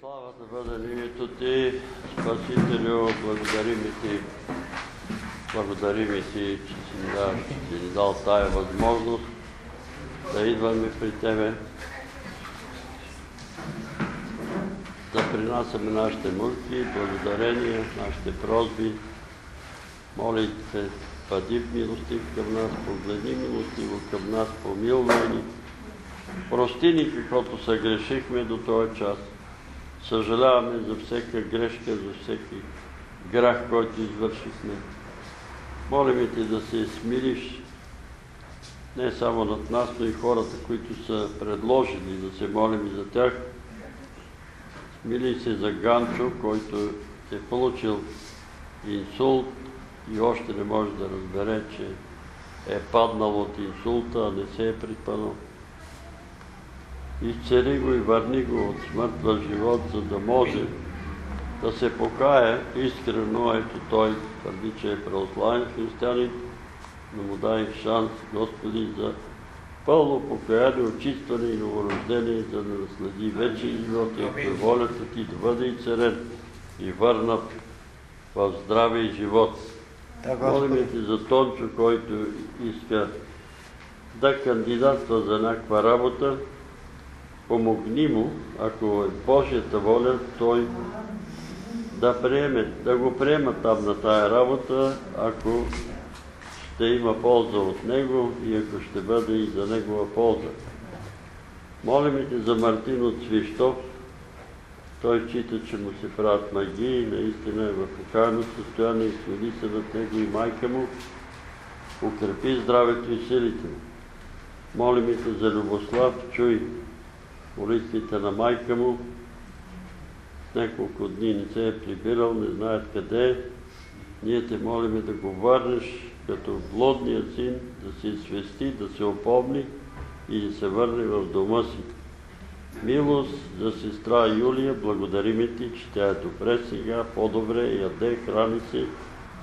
Слава да бъде името Ти, Спасителю, благодарим Ти. Благодарим Ти, че си ни дал, че ни дал тая възможност да идваме при Тебе, да принасяме нашите мъки, благодарения, нашите просби. Моли Те, бъди милостив към нас, погледни милостиво към нас, помилвай ни. Прости ни каквото съгрешихме до този час. Съжаляваме за всяка грешка, за всеки грях, който извършихме. Молим Ти да се смириш не само над нас, но и хората, които са предложени да се молим и за тях. Смили се за Ганчо, който е получил инсулт и още не може да разбере, че е паднал от инсулта, а не се е припадал. Изцели го и върни го от смърт в живот, за да може да се покае искрено. Ето той твърди, че е православен християнин, но му дай шанс, Господи, за пълно покаяние, очистване и новорождение, за да наследи вече живот и ако е волята ти да бъде и царен и върнат в здраве и живот. Да, Молим ти за Тончо, който иска да кандидатства за някаква работа. Помогни му, ако е Божията воля, той да приеме, да го приема там на тая работа, ако ще има полза от него и ако ще бъде и за негова полза. Молим те за Мартин от Свищов. Той счита, че му се правят магии, наистина е в окаяно състояние, смили се над него и майка му. Укрепи здравето и силите му. Молим те за Любослав, чуй молитвите на майка му. Няколко дни не се е прибирал, не знаят къде. Ние те молиме да го върнеш като блудния син, да се свести, да се опомни и да се върне в дома си. Милост за сестра Юлия, благодариме ти, че тя е добре сега, по-добре, яде, храни се,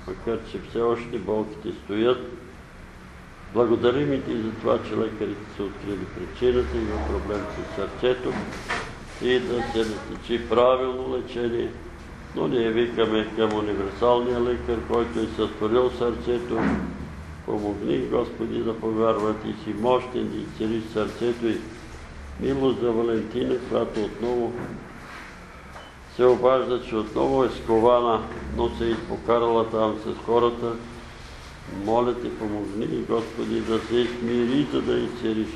макар че все още болките стоят. Благодарим ти за това, че лекарите са открили причината, има проблем с сърцето и да се назначи правилно лечение. Но ние викаме към универсалния лекар, който е сътворил сърцето. Помогни, Господи, да повярват и си мощен да изцелиш сърцето и милост за Валентина, която отново се обажда, че отново е скована, но се е изпокарала там с хората. Моля те, помогни, Господи, да се измири, за да изцелиш.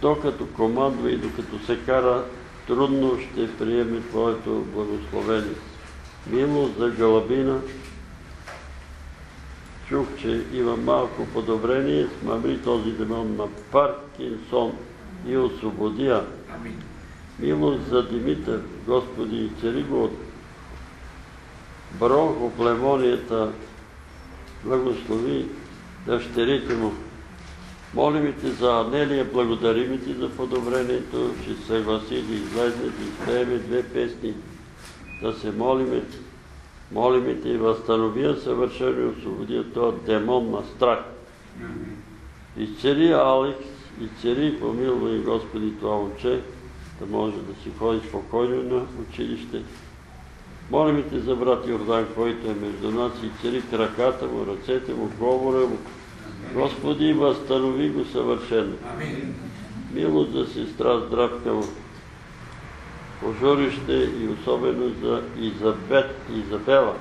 Докато командва и докато се кара, трудно ще приеме Твоето благословение. Милост за Галабина. Чух, че има малко подобрение. Смъмри този демон на Паркинсон и освободи я. Милост за Димитър, Господи, изцели го от бронхоплемонията, благослови дъщерите му. Молим те за Анелия, благодарим ти за подобрението, че се съгласи да излезе, да изпееме две песни, да се молиме. Молим те и възстановия съвършено и освободия този демон на страх. Изцели Алекс, изцели и помилвай Господи това момче, да може да си ходи спокойно на училище. Молим те за брат Йордан, който е между нас и цели краката му, ръцете му, говора му. Господи, възстанови го съвършено. Милост за сестра Здравка му. Пожорище и особено за Изабет, Изабела.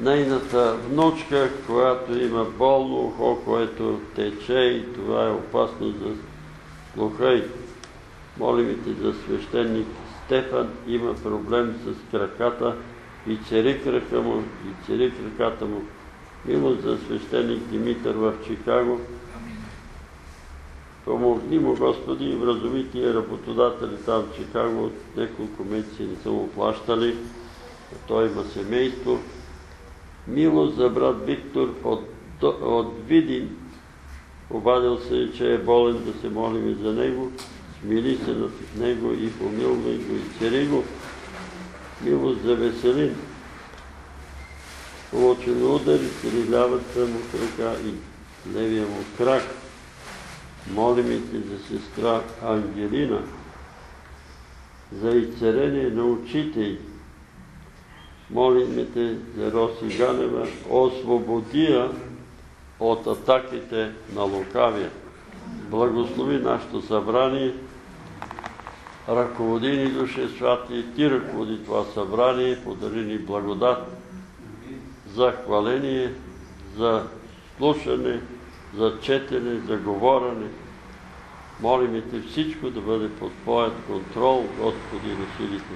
Нейната внучка, която има болно ухо, което тече и това е опасно за слуха й. Молим те за свещеник Стефан, има проблем с краката и цери крака му, и цери краката му. Милост за свещеник Димитър в Чикаго. Помогни му, Господи, и вразуми тия работодатели там в Чикаго от няколко месеци не са му плащали. Той има семейство. Милост за брат Виктор от, от Видин. Обадил се, че е болен да се молим за него. Смили се над него и помилвай го и цери го. Милост за Веселин. Получен удар и цели лявата му крака и левия му крак. Молим те за сестра Ангелина. за изцерение на очите й. Молиме те за Роси Ганева, освободи я от атаките на лукавия. Благослови нашето събрание, ръководи ни Душе Святи, ти ръководи това събрание, подари ни благодат за хваление, за слушане, за четене, за говорене. Молиме те всичко да бъде под Твоят контрол, Господи на силите.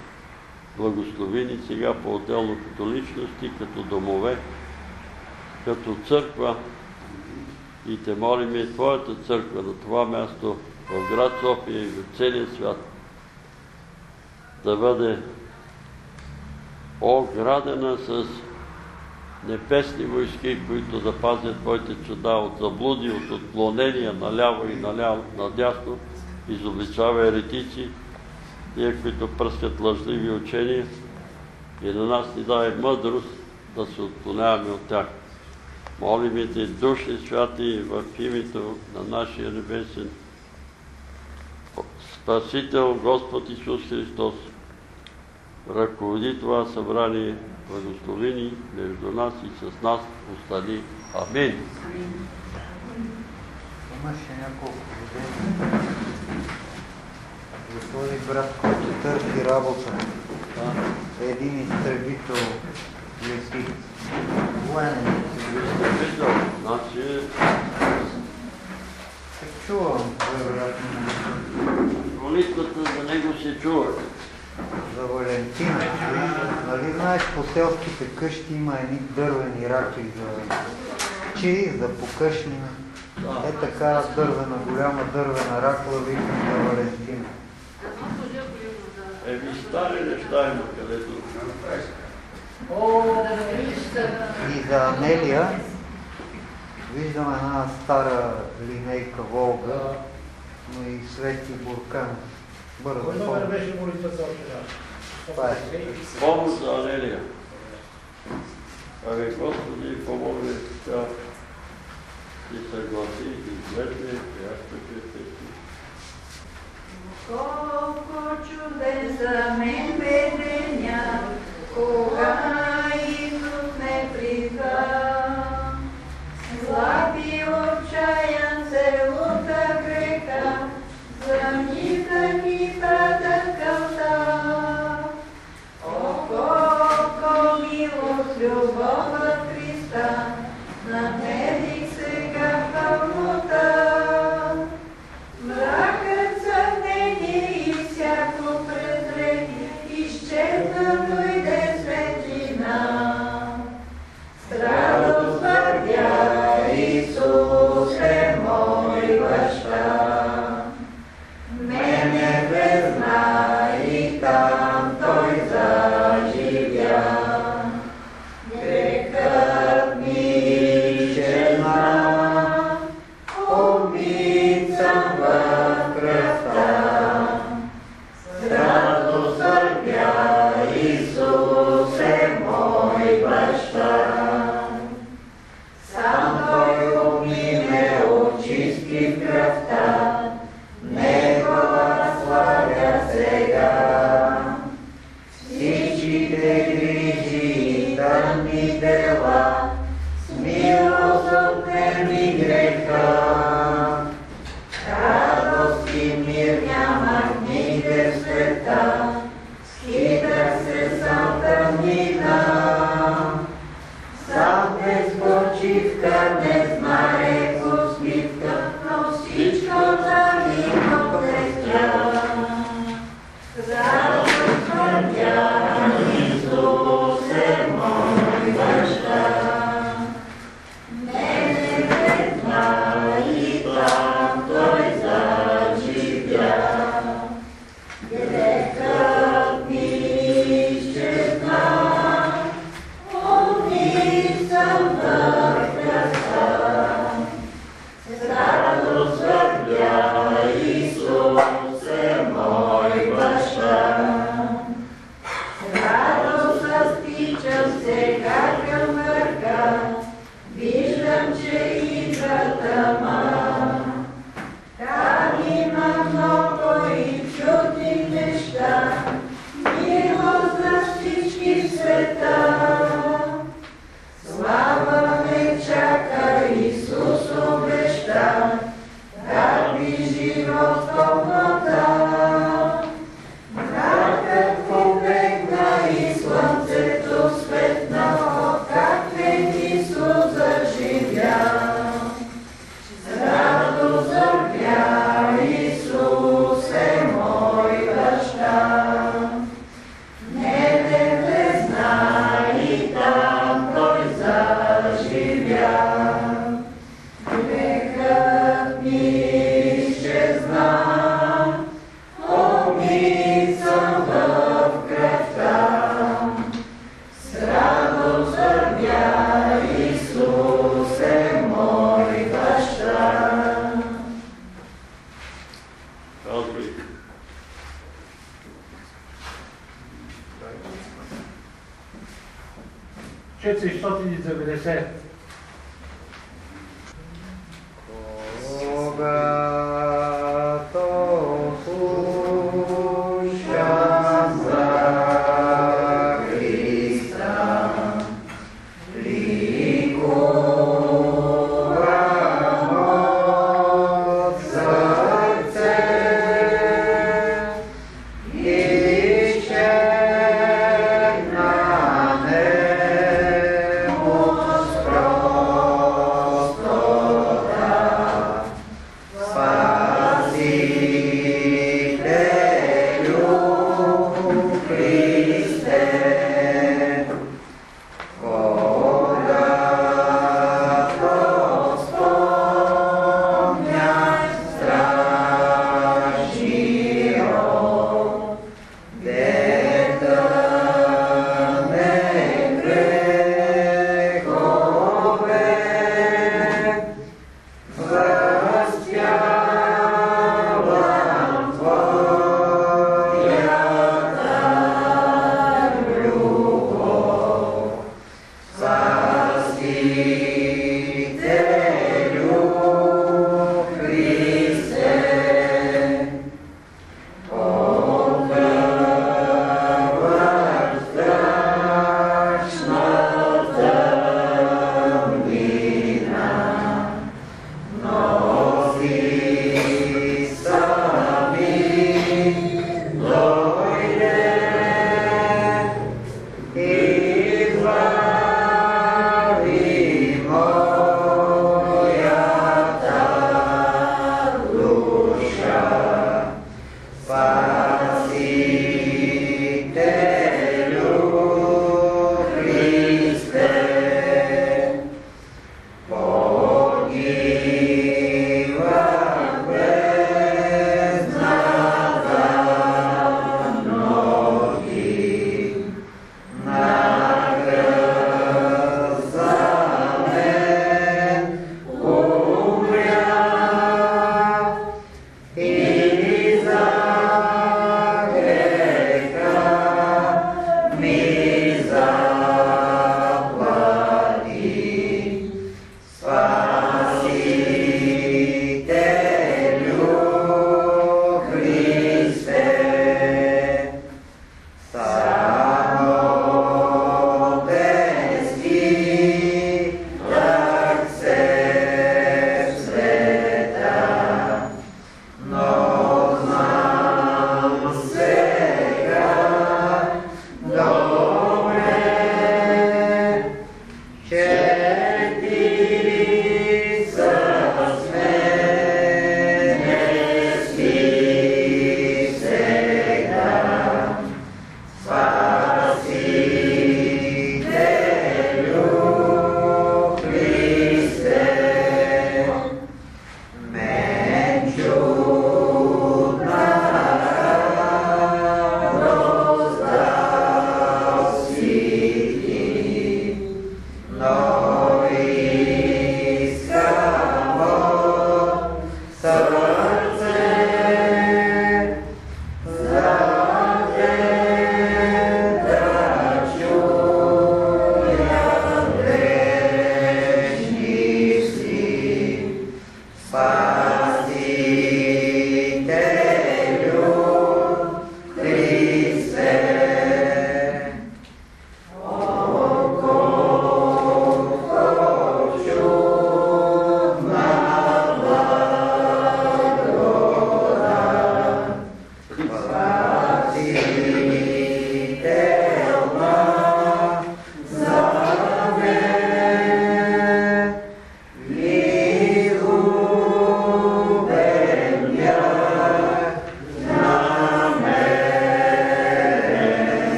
Благослови ни сега по-отделно като личности, като домове, като църква и те молиме Твоята църква на това място в град София и в целия свят да бъде оградена с небесни войски, които да пазят Твоите чуда от заблуди, от отклонения наляво и наляво, надясно, изобличава еретици, тия, които пръскат лъжливи учения и на нас ни дай мъдрост да се отклоняваме от тях. Молиме Те, души святи, в името на нашия небесен Спасител Господ Исус Христос, ръководи това събрание, благослови ни между нас и с нас остани. Амин. Имаше няколко видения за този брат, който търси работа. Един изтребител лети. Военен изтребител. Значи Се чувам, вероятно, молитвата за него се чува. За Валентина. Нали знаеш, по селските къщи има едни дървени раки за чи, за покъшнина. Е така дървена, голяма дървена ракла, викам за Валентина. Еми стари неща има, където И за Анелия виждам една стара линейка Волга, но и Свети Буркан. Бързо Кой беше молитвата още да? Това е. помощ за Анелия. Абе, Господи, помогне тя и съгласи, и излезе, и аз така е Колко чуден за мен бе деня, кога любов от Христа, намерих сега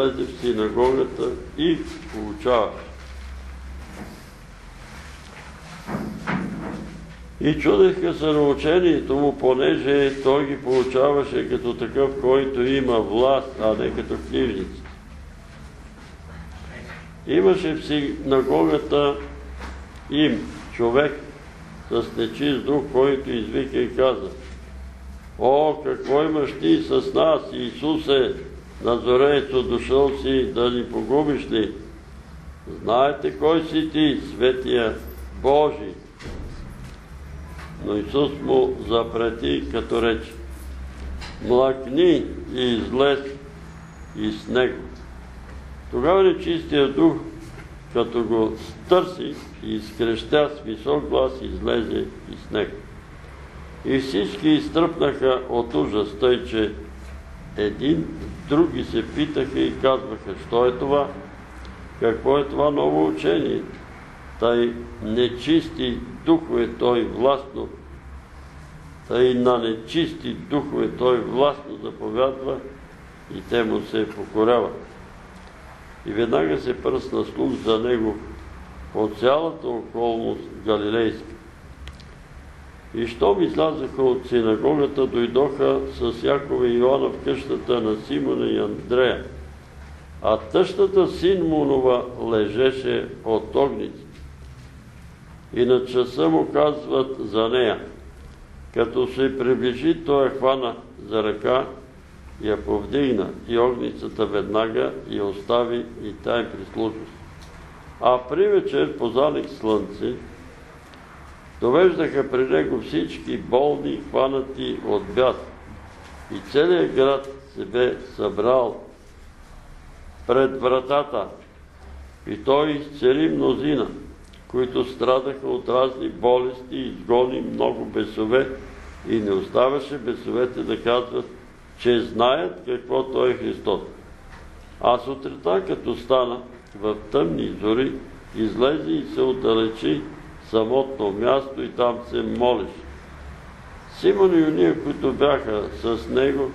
влезе в синагогата и получаваше. И чудеха се на учението му, понеже той ги получаваше като такъв, който има власт, а не като книжниците. Имаше в синагогата им човек с нечист дух, който извика и каза О, какво имаш ти с нас, Исусе, Назорейцо, дошъл си да ни погубиш ли? Знаете кой си ти, светия Божий? Но Исус му запрети, като рече, млакни и излез и с него. Тогава нечистия дух, като го стърси и изкрещя с висок глас, излезе и с него. И всички изтръпнаха от ужас, тъй, че един други се питаха и казваха, що е това? Какво е това ново учение? Тъй нечисти духове той властно, тъй на нечисти духове той властно заповядва и те му се покоряват. И веднага се пръсна слух за него по цялата околност Галилейска. И щом излязаха от синагогата, дойдоха с Якова и Йоанна в къщата на Симона и Андрея. А тъщата син Мунова лежеше от огници. И на часа му казват за нея. Като се приближи, той я хвана за ръка, я повдигна и огницата веднага я остави и тай прислужва. А при вечер по залик слънце, Довеждаха при него всички болни, хванати от бяд. И целият град се бе събрал пред вратата. И той изцели мнозина, които страдаха от разни болести изгони много бесове и не оставаше бесовете да казват, че знаят какво той е Христос. А сутринта, като стана в тъмни зори, излезе и се отдалечи самотно място и там се молиш. Симон и уния, които бяха с него,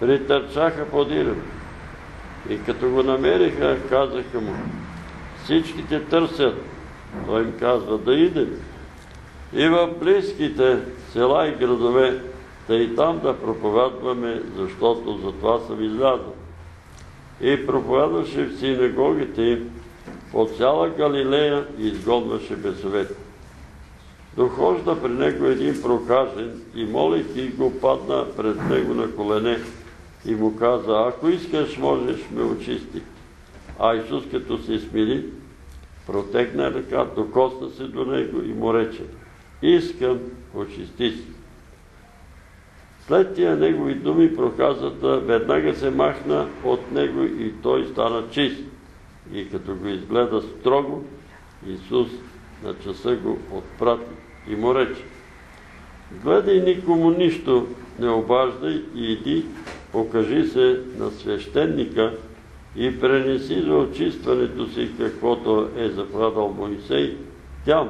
притърчаха подирано. И като го намериха, казаха му, всичките търсят. Той им казва, да идем. И в близките села и градове, да и там да проповядваме, защото за това съм излязъл. И проповядваше в синагогите им по цяла Галилея и изгонваше бесовете. Дохожда при него един прокажен и молейки го падна пред него на колене и му каза, ако искаш, можеш ме очисти. А Исус като се смили, протегна ръка, докосна се до него и му рече, искам, очисти си. След тия негови думи проказата веднага се махна от него и той стана чист. И като го изгледа строго, Исус на часа го отпрати и му рече, гледай никому нищо, не обаждай и иди, покажи се на свещеника и пренеси за очистването си каквото е заповядал Моисей, тям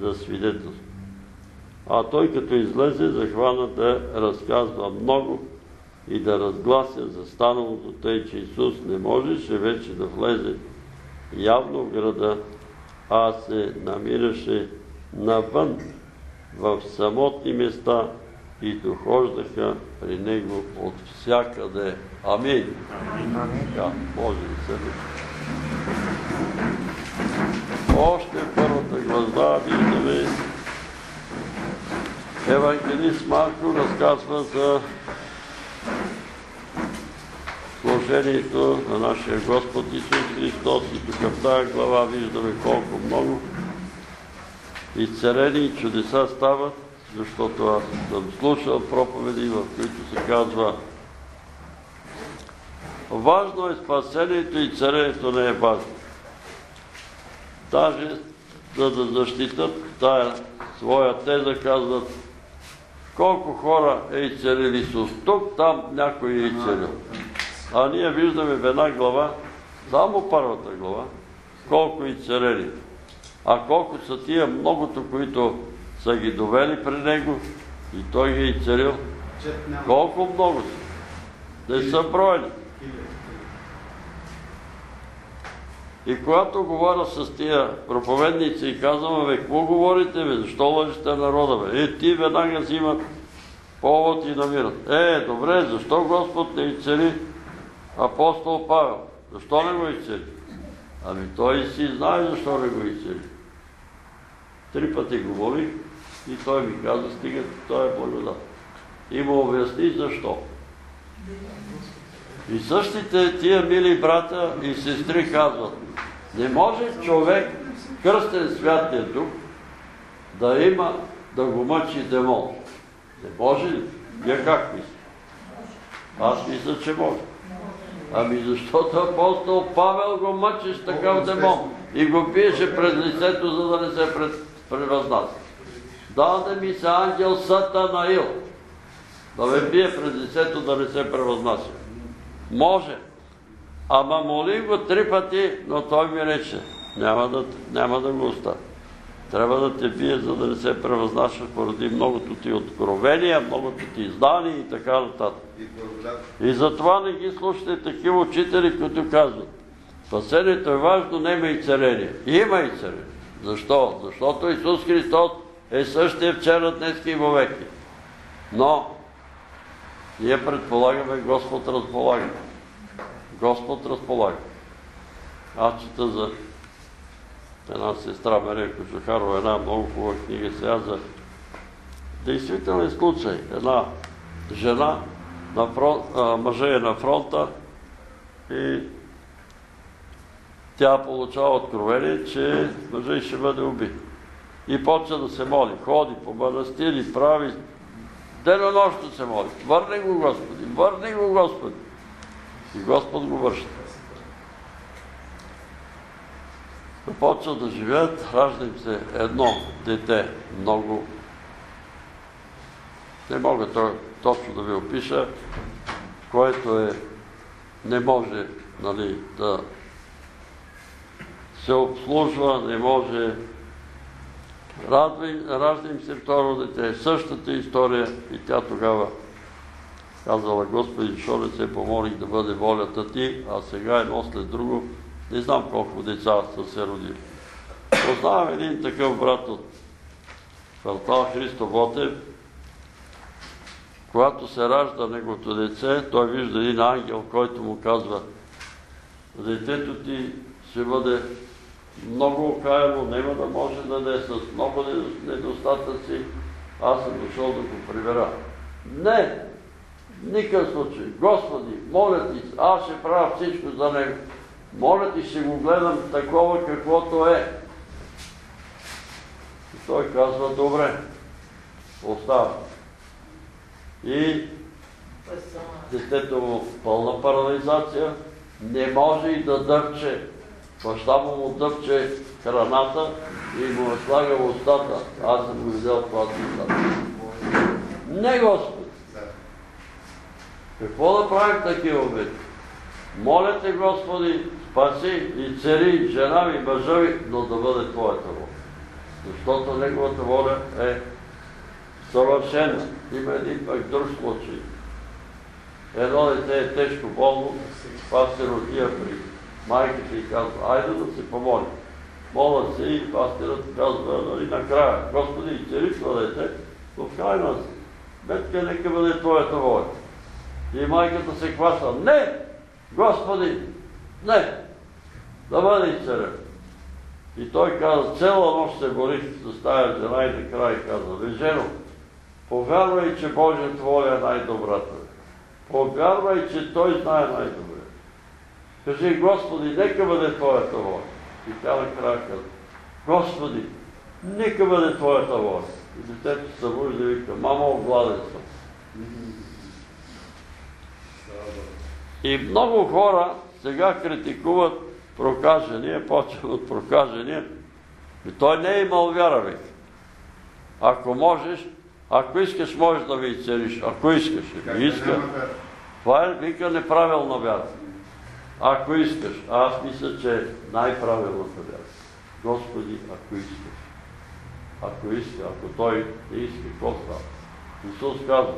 за свидетелство. А той като излезе, захвана да разказва много и да разглася за станалото тъй, че Исус не можеше вече да влезе явно в града, а се намираше навън в самотни места и дохождаха при него от всякъде. Амин. Така, да се Още първата глаза виждаме Евангелист Марко разказва за служението на нашия Господ Исус Христос и тук в тази глава виждаме колко много изцелени и чудеса стават, защото аз съм слушал проповеди, в които се казва Важно е спасението и царението не е важно. Даже за да защитат тая своя теза, казват колко хора е изцелил Исус. Тук, там някой е изцелил. А ние виждаме в една глава, само първата глава, колко изцелени. А колко са тия многото, които са ги довели при него и той ги е изцелил. Колко много са. Не са броени. И когато говоря с тия проповедници и казвам, бе, какво говорите, бе, защо лъжите народа, бе? Е, ти веднага взимат повод и намират. Е, добре, защо Господ не изцели апостол Павел? Защо не го изцели? Ами той си знае защо не го изцели. Три пъти го молих и той ми каза, стига, той е благодат. И му обясни защо. И същите тия мили брата и сестри казват, не може човек, кръстен святия дух, да има, да го мъчи демон. Не може ли? Вие как мислите? Аз мисля, че може. Ами защото апостол Павел го мъчи с такъв демон и го пиеше пред лицето, за да не се превъзнася. Даде ми се ангел Сатанаил да ме бие пред лицето, да не се превъзнася. Може. Ама молих го три пъти, но той ми рече, няма да, няма да го оставя. Трябва да те бие, за да не се превъзнашаш поради многото ти откровения, многото ти знания и така нататък. И затова не ги слушате такива учители, които казват, спасението е важно, няма и царение. Има и царение. Защо? Защото Исус Христос е същия вчера, днес и вовеки. Но ние предполагаме, Господ разполага. Господ разполага. Аз чета за една сестра Мария Кожухарова, една много хубава книга сега за действителен случай. Една жена, на мъже е на фронта и тя получава откровение, че мъжа ще бъде убит. И почва да се моли, ходи по манастири, прави, денонощно се моли. Върни го, Господи, върни го, Господи. И Господ го върши. Започва да живеят, ражда им се едно дете, много. Не мога точно да ви опиша, което е, не може нали, да се обслужва, не може. Ражда им се второ дете, същата история и тя тогава казала, Господи, що не се помолих да бъде волята Ти, а сега едно след друго, не знам колко деца са се родили. Познавам един такъв брат от квартал Христо Ботев, когато се ражда неговото деце, той вижда един ангел, който му казва, детето ти ще бъде много окаяно, няма да може да даде с много недостатъци, аз съм дошъл да го прибера. Не! Никакъв случай. Господи, моля ти, аз ще правя всичко за него. Моля ти, ще го гледам такова каквото е. И той казва, добре, остава. И детето му пълна парализация, не може и да дъвче. Баща му му дъвче храната и му е слага устата. Аз съм го видял това устата. Не, Господи! Какво да правим такива обети? Моля те, Господи, спаси и цари, жена ми, мъжа ми, но да бъде Твоята воля. Защото Неговата воля е съвършена. Има един пък друг случай. Едно дете е тежко болно, пастир отива при майката и казва, айде да се помоли. Молят се и пастирът казва, нали, накрая, Господи, изцели това дете, но в крайна сметка нека бъде Твоята воля. И майката се хваща, не, Господи, не, бъде изцелен. И той каза, цела нощ се борих с тая жена и накрая каза, бе повярвай, че Божията воля е най-добрата. Повярвай, че Той знае най-добре. Кажи, Господи, нека бъде Твоята воля. И тя накрая каза, Господи, нека бъде Твоята воля. И детето събужда и вика, мамо, огладен съм. И много хора сега критикуват прокажения, почват от прокажения. И той не е имал вяра, вика. Ако можеш, ако искаш, можеш да ви изцелиш. Ако искаш, ако иска. Това е, вика, неправилна вяра. Ако искаш. А аз мисля, че е най-правилната вяра. Господи, ако искаш. Ако иска, ако той не иска, какво става? Исус казва,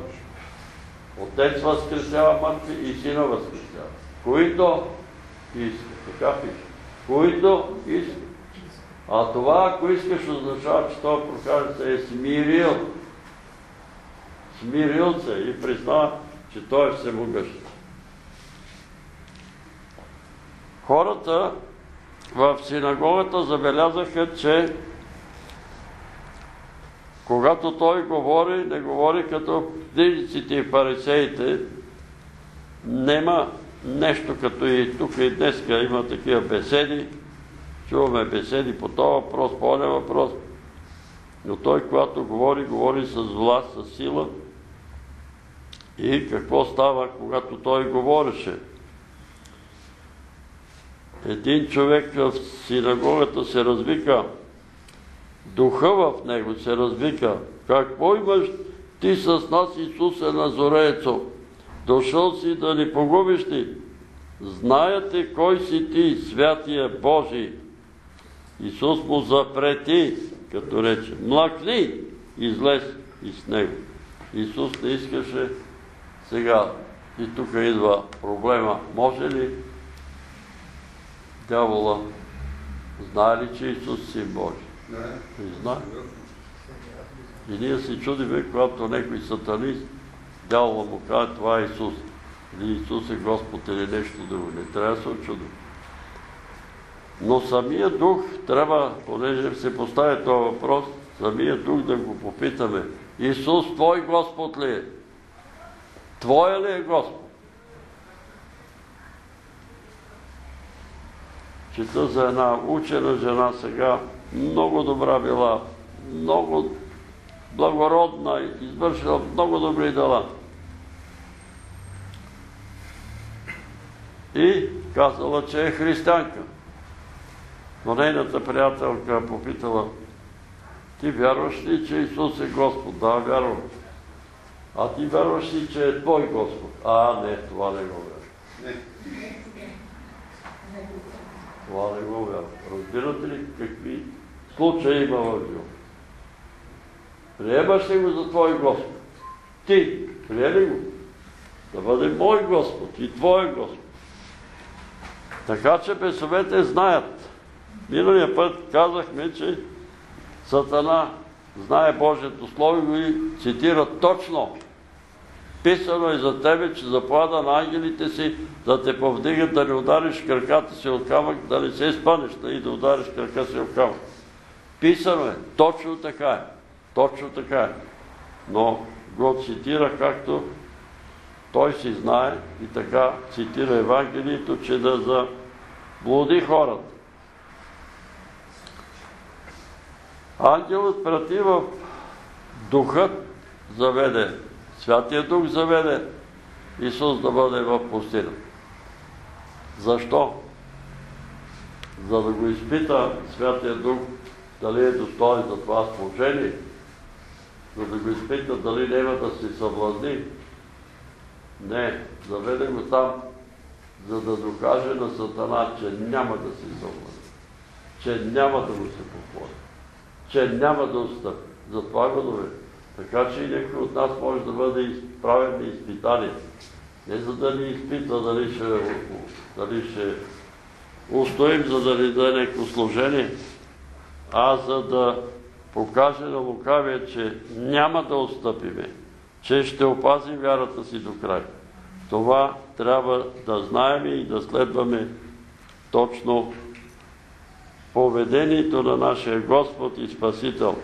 Отец възкресява мъртви и Сина възкресява. Които иска. Така пише. Които иска. А това, ако искаш, означава, че този прокажен се е смирил. Смирил се и признава, че той е всемогъщ. Хората в синагогата забелязаха, че когато той говори, не говори като книжниците и фарисеите, нема нещо като и тук и днеска има такива беседи, чуваме беседи по този въпрос, по този въпрос, но той, когато говори, говори с власт, с сила. И какво става, когато той говореше? Един човек в синагогата се развика, духа в него се развика. Какво имаш ти с нас, Исусе Назореецо? Дошъл си да ни погубиш ти. Знаете кой си ти, святия Божий. Исус му запрети, като рече, млакни, излез и с него. Исус не искаше сега. И тук идва проблема. Може ли дявола знае ли, че Исус си Божий? Не знае. И ние се чудиме, когато някой сатанист, дявола му казва, това е Исус. Или Исус е Господ или нещо друго. Не трябва да се очудим. Но самия дух трябва, понеже се поставя този въпрос, самия дух да го попитаме. Исус, Твой Господ ли е? Твоя ли е Господ? Чета за една учена жена сега, много добра била, много благородна, извършила много добри дела. И казала, че е християнка. Но нейната приятелка попитала, ти вярваш ли, че Исус е Господ? Да, вярвам. А ти вярваш ли, че е твой Господ? А, не, това не го вярвам. Това не го вярвам. Разбирате ли какви случаи има в живота? Приемаш ли го за твой Господ? Ти, приели го? Да бъде мой Господ и твой Господ. Така че бесовете знаят. Миналия път казахме, че Сатана знае Божието Слово и цитира точно. Писано е за тебе, че заплада на ангелите си да те повдигат, да не удариш краката си от камък, да не се спънеш и да удариш крака си от камък. Писано е. Точно така е. Точно така е. Но го цитира както той си знае и така цитира Евангелието, че да заблуди хората. Ангелът прати в духът заведе, Святия Дух заведе Исус да бъде в пустина. Защо? За да го изпита Святия Дух дали е достоен за това служение, за да го изпита дали няма да се съблазни. Не, заведе го там, за да докаже на Сатана, че няма да се съблазни, че няма да го се поклони че няма да отстъпи. Затова го доведе. Така че и някой от нас може да бъде изправен на изпитание. Не за да ни изпитва дали ще, дали ще устоим, за да ни даде някакво служение, а за да покаже на лукавия, че няма да отстъпиме, че ще опазим вярата си до край. Това трябва да знаем и да следваме точно поведението на нашия Господ и Спасител.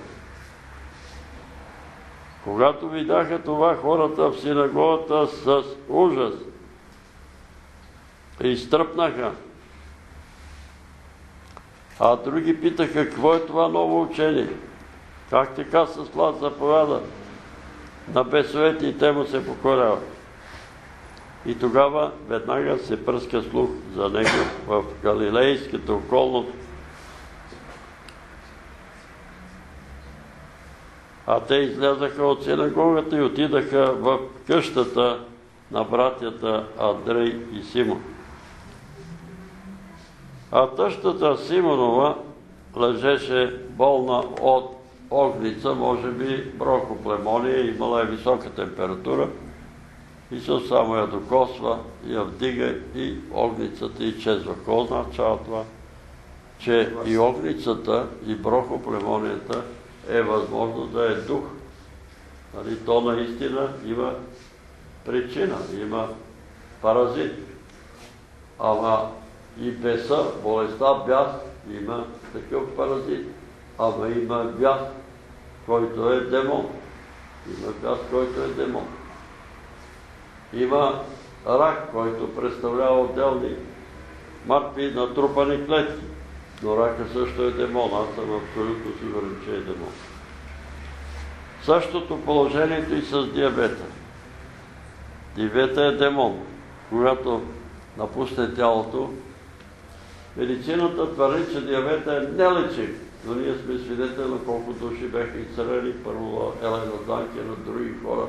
Когато видяха това хората в синагогата с ужас, изтръпнаха, а други питаха, какво е това ново учение? Как така с власт заповяда на бесовете и те му се покоряват? И тогава веднага се пръска слух за него в галилейската околност, а те излязаха от синагогата и отидаха в къщата на братята Андрей и Симон. А тъщата Симонова лежеше болна от огница, може би брохоплемония, имала е висока температура. Исус само я докосва, я вдига и огницата изчезва. Какво означава това? Че и огницата, и брохоплемонията е възможно да е дух. Нали, то наистина има причина, има паразит. Ама и беса, болестта, бяс, има такъв паразит. Ама има бяс, който е демон. Има бяс, който е демон. Има рак, който представлява отделни мъртви натрупани клетки. Но рака също е демон. Аз съм абсолютно сигурен, че е демон. Същото положението и с диабета. Диабета е демон. Когато напусне тялото, медицината твърди, че диабета е нелечим. Но ние сме свидетели на колко души бяха изцелени. Първо Елена Данкина, други хора,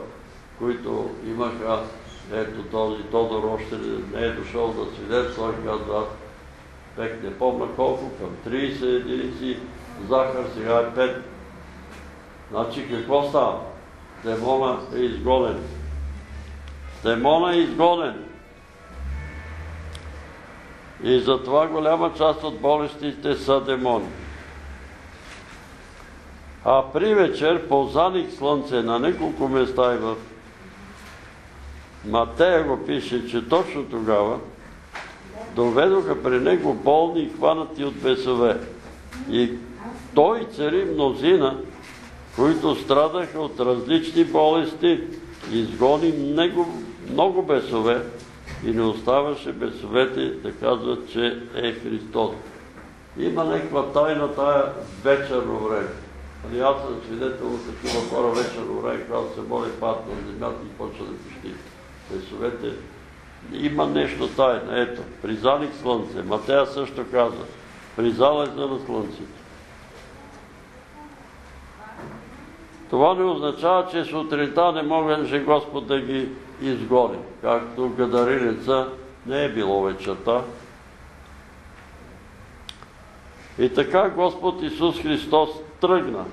които имаха ето този Тодор още не е дошъл да свидетелства, казва, век не помна колко, към 30 единици захар, сега е 5. Значи какво става? Демона е изгонен. Демона е изгонен. И затова голяма част от болестите са демони. А при вечер ползаник слънце на неколко места и в Матея го пише, че точно тогава доведоха при него болни и хванати от бесове. И той цари мнозина, които страдаха от различни болести, изгони много бесове и не оставаше бесовете да казват, че е Христос. Има някаква тайна тая вечерно време. Али аз съм свидетел на такива хора вечерно време, когато се моли пат на земята и почва да пищи. Пресовете, има нещо тайно. Ето, призалих слънце. Матея също казва, призалеза на слънцето. Това не означава, че сутринта не може Господ да ги изгони. Както гадарилица не е било вечерта. И така Господ Исус Христос тръгна.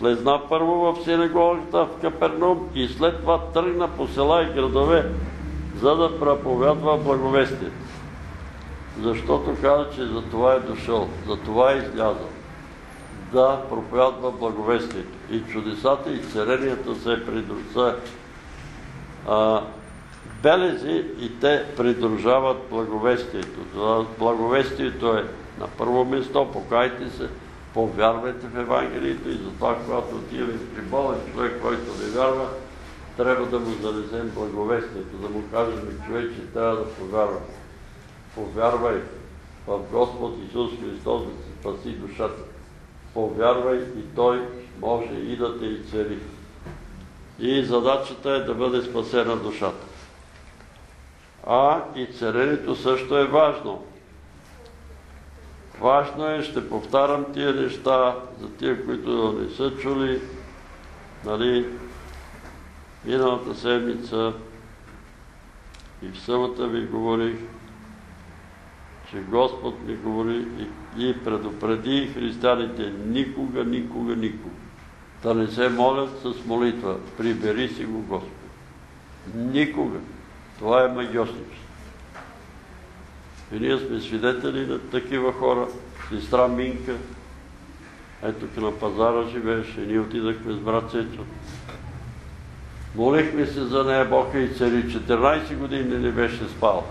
Влезна първо в синагогата в Капернум и след това тръгна по села и градове, за да проповядва благовестието. Защото каза, че за това е дошъл, за това е излязъл. Да проповядва благовестието. И чудесата и царенията се са белези и те придружават благовестието. Благовестието е на първо место, покайте се, повярвайте в Евангелието и затова, когато отиваме при болен човек, който не вярва, трябва да му занесем благовестието, да му кажем, човек, че трябва да повярва. Повярвай в Господ Исус Христос да си спаси душата. Повярвай и Той може и да те изцели. И задачата е да бъде спасена душата. А и царенето също е важно. Важно е, ще повтарям тия неща за тия, които не са чули. Нали, миналата седмица и в събота ви говорих, че Господ ми говори и предупреди християните никога, никога, никога да не се молят с молитва. Прибери си го Господ. Никога. Това е магиосничество. И ние сме свидетели на такива хора. Сестра Минка, ето на пазара живееше, ние отидахме с брат Цецо. Молихме се за нея Бога и цари. 14 години не беше спал.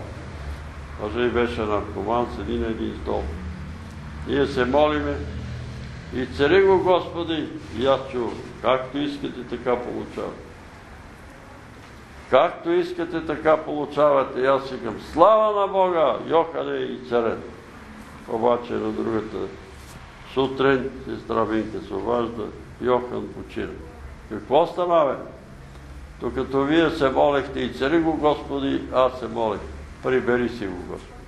Може и беше наркоман, седи на един стол. Ние се молиме и цари го Господи, и аз чувам. Както искате, така получавате. Както искате, така получавате. И аз викам, слава на Бога, Йохане и царен. Обаче на другата сутрин сестра Винка се обажда, Йохан почина. Какво стана, бе? Докато вие се молехте и цари го Господи, аз се молех. Прибери си го Господи.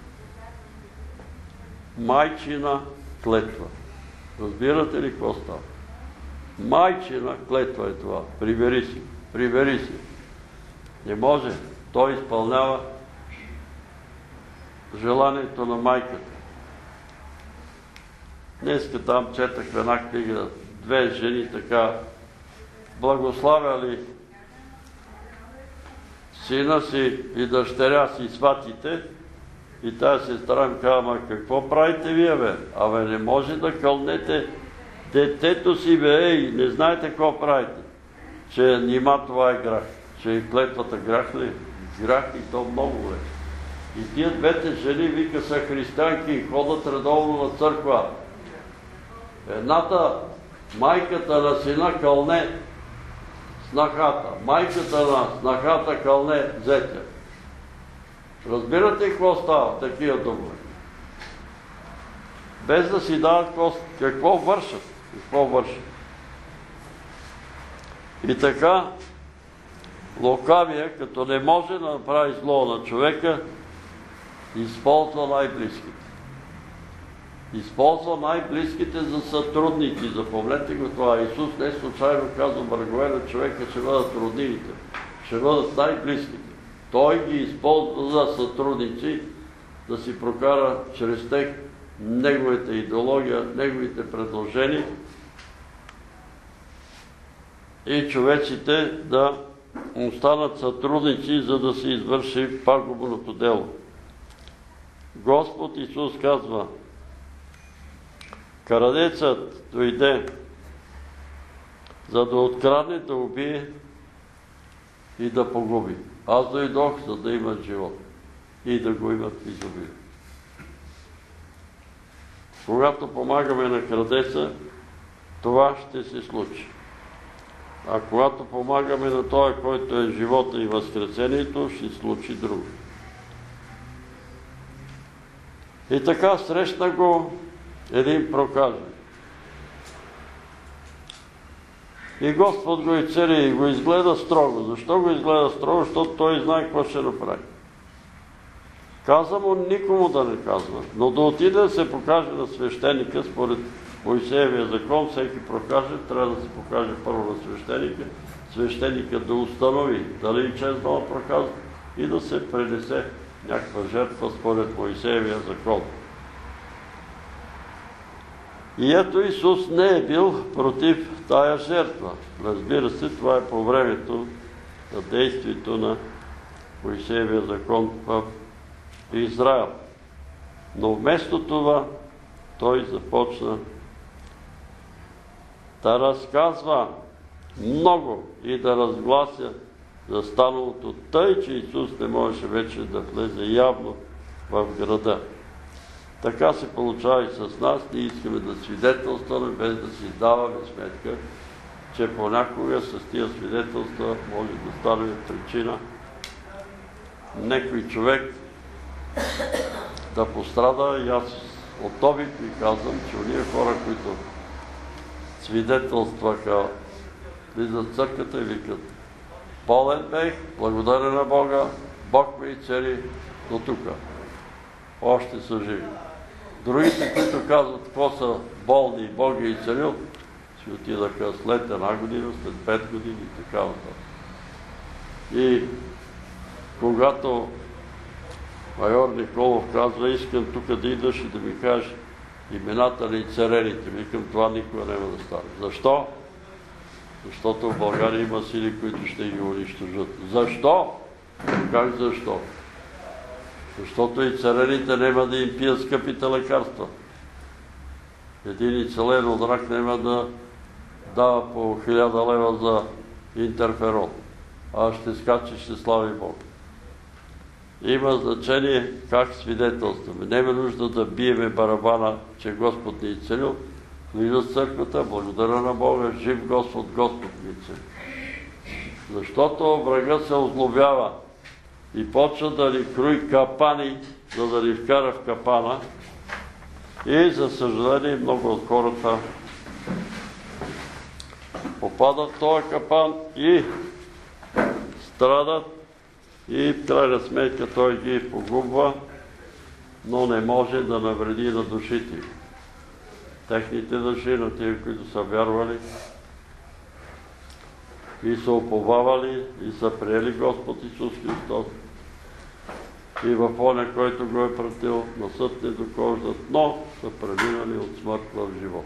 Майчина клетва. Разбирате ли какво става? Майчина клетва е това. Прибери си. Прибери си. Не може. Той изпълнява желанието на майката. Днеска там четах в една книга две жени така благославяли сина си и дъщеря си сватите и тази сестра им казва, ама какво правите вие, бе? Абе, не може да кълнете детето си, бе, ей, не знаете какво правите. Че нима това е грах. Че клетвата грах ли? Грах и то много е. И тия двете жени, вика, са християнки и ходят редовно на църква. Едната, майката на сина кълне снахата. Майката на снахата кълне зетя. Разбирате какво става такива домове? Без да си дават какво вършат. Какво вършат. И така, лукавия, като не може да направи зло на човека, използва най-близките. Използва най-близките за сътрудники. Запомнете го това. Исус не случайно казва, врагове на човека ще бъдат роднините. Ще бъдат най-близките. Той ги използва за сътрудници, да си прокара чрез тех неговата идеология, неговите предложения и човеците да останат сътрудници, за да се извърши пагубното дело. Господ Исус казва, Карадецът дойде, за да открадне, да убие и да погуби. Аз дойдох, за да имат живот и да го имат в изобилие. Когато помагаме на крадеца, това ще се случи. А когато помагаме на този, който е живота и възкресението, ще случи друго. И така срещна го един прокажен. И Господ го изцели и го изгледа строго. Защо го изгледа строго? Защото той знае какво ще направи. Каза му никому да не казва, но да отиде да се покаже на свещеника, според Моисеевия закон, всеки прокаже, трябва да се покаже първо на свещеника, свещеника да установи дали е чезнала проказа и да се пренесе някаква жертва според Моисеевия закон. И ето Исус не е бил против тая жертва. Разбира се, това е по времето на действието на Моисеевия закон в Израел. Но вместо това той започна да разказва много и да разглася за станалото тъй, че Исус не можеше вече да влезе явно в града. Така се получава и с нас. Ние искаме да свидетелстваме, без да си даваме сметка, че понякога с тия свидетелства може да стане причина некой човек да пострада. И аз от обид ви казвам, че уния хора, които свидетелстваха, влизат църквата и викат Болен бех, благодаря на Бога, Бог ме цели до тука. Още са живи. Другите, които казват какво са болни и Бог ги е изцелил, си отидаха след една година, след пет години и така нататък. И когато майор Николов казва, искам тук да идваш и да ми кажеш имената на и царените, викам, това никога няма да стане. Защо? Защото в България има сили, които ще ги унищожат. Защо? Как защо? Защото и царените няма да им пият скъпите лекарства. Един изцелен от рак няма да дава по хиляда лева за интерферон, а ще скача, ще слави Бог. Има значение как свидетелстваме. Нема нужда да биеме барабана, че Господ ни е целил. Влиза в църквата, благодаря на Бога, жив Господ, Господ ни е цели. Защото врага се озлобява и почва да ни круи капани, за да ни вкара в капана. И, за съжаление, много от хората попадат в този капан и страдат и в крайна сметка той ги погубва, но не може да навреди на душите. Техните души, на тия, които са вярвали и са оповавали и са приели Господ Исус Христос и в оня, който го е пратил, на съд не докождат, но са преминали от смърт в живот.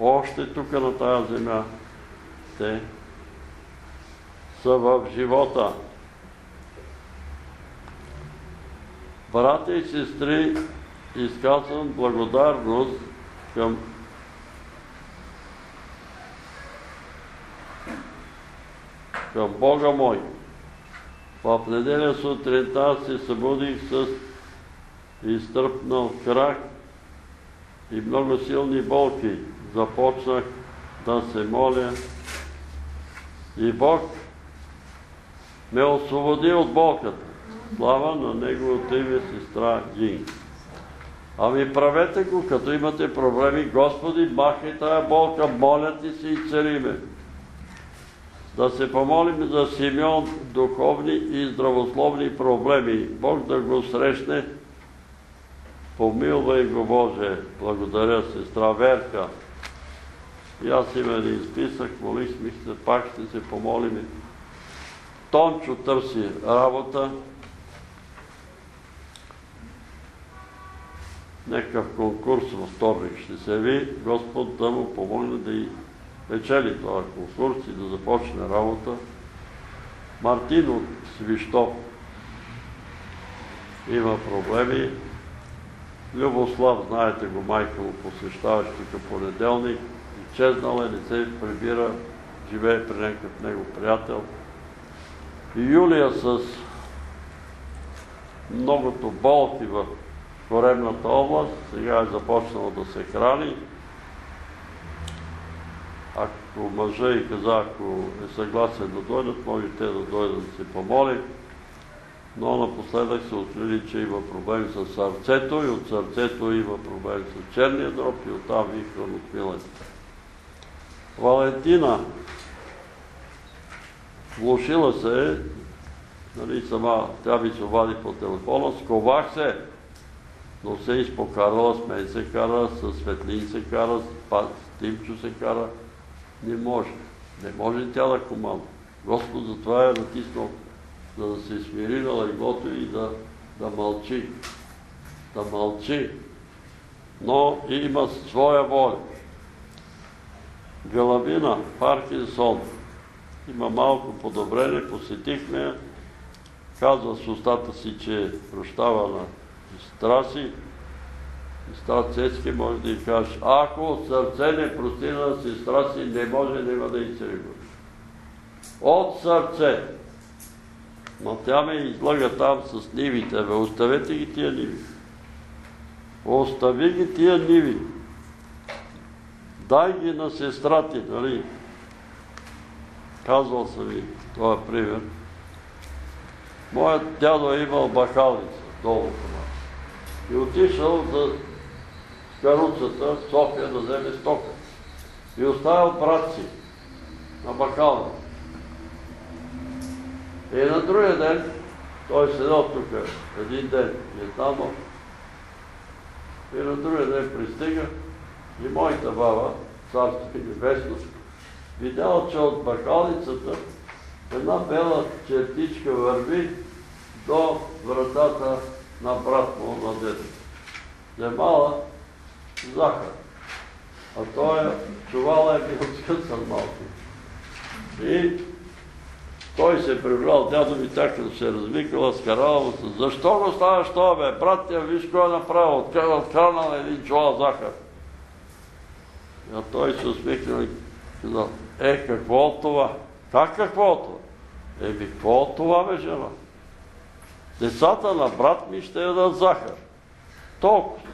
Още тук на тая земя те са в живота. Братя и сестри, изказвам благодарност към към Бога мой. В неделя сутринта се събудих с изтръпнал крак и много силни болки. Започнах да се моля и Бог ме освободи от болката. Слава на Неговото име сестра Гин. Ами правете го, като имате проблеми, Господи, махай тая болка, моля ти се и цариме. Да се помолим за Симеон духовни и здравословни проблеми. Бог да го срещне. Помилвай го, Боже. Благодаря, сестра Верка. И аз има един списък, молихме се, пак ще се помолим. Тончо търси работа. Некъв конкурс във вторник ще се яви. Господ да му помогне да и печели този конкурс и да започне работа. Мартин от Свищов има проблеми. Любослав, знаете го, майка му посещаващ тук понеделник, изчезнал е, не се прибира, живее при някакъв него приятел. И Юлия с многото болки в коремната област, сега е започнала да се храни. Ако мъжа и каза, ако е съгласен да дойдат, може те да дойдат да се помоли. Но напоследък се открили, че има проблеми с сърцето и от сърцето има проблеми с черния дроб и оттам и хронотмилането. Валентина влушила се е, нали, сама, тя ми се обади по телефона, сковах се, но се изпокарала, с мен се кара, с Светлин се кара, с Тимчо се кара. Не може. Не може тя да командва. Господ затова е натиснал, за да се смири на леглото и да, мълчи. Да мълчи. Но има своя воля. Галавина, Паркинсон, има малко подобрение, посетихме я, казва с устата си, че прощава на страси, сестра Цецки може да й кажеш, ако сърце не прости на сестра си, не може, няма да й се регули. От сърце. Ма тя ме излага там с нивите. Бе, оставете ги тия ниви. Остави ги тия ниви. Дай ги на сестра ти, нали? Казвал съм ви това пример. Моят дядо е имал бахалница долу нас. И отишъл за каруцата в София да вземе стока. И оставил брат си на бакалница. И на другия ден, той седел тук един ден една нощ. И на другия ден пристига и моята баба, царство и небесно, видяла, че от бакалницата една бела чертичка върви до вратата на брат му на дете. Вземала захар. А той чувала е бил скъсан малко. И той се е прибрал, дядо ми да се развикала, скарала му се. Защо го ставаш това, бе? Брат ти, виж кой е направил, откранал на един чула захар. А той се усмихнал и казал, е, какво от това? Как какво от това? Еми, какво от това, бе, жена? Децата на брат ми ще ядат захар. Толкова.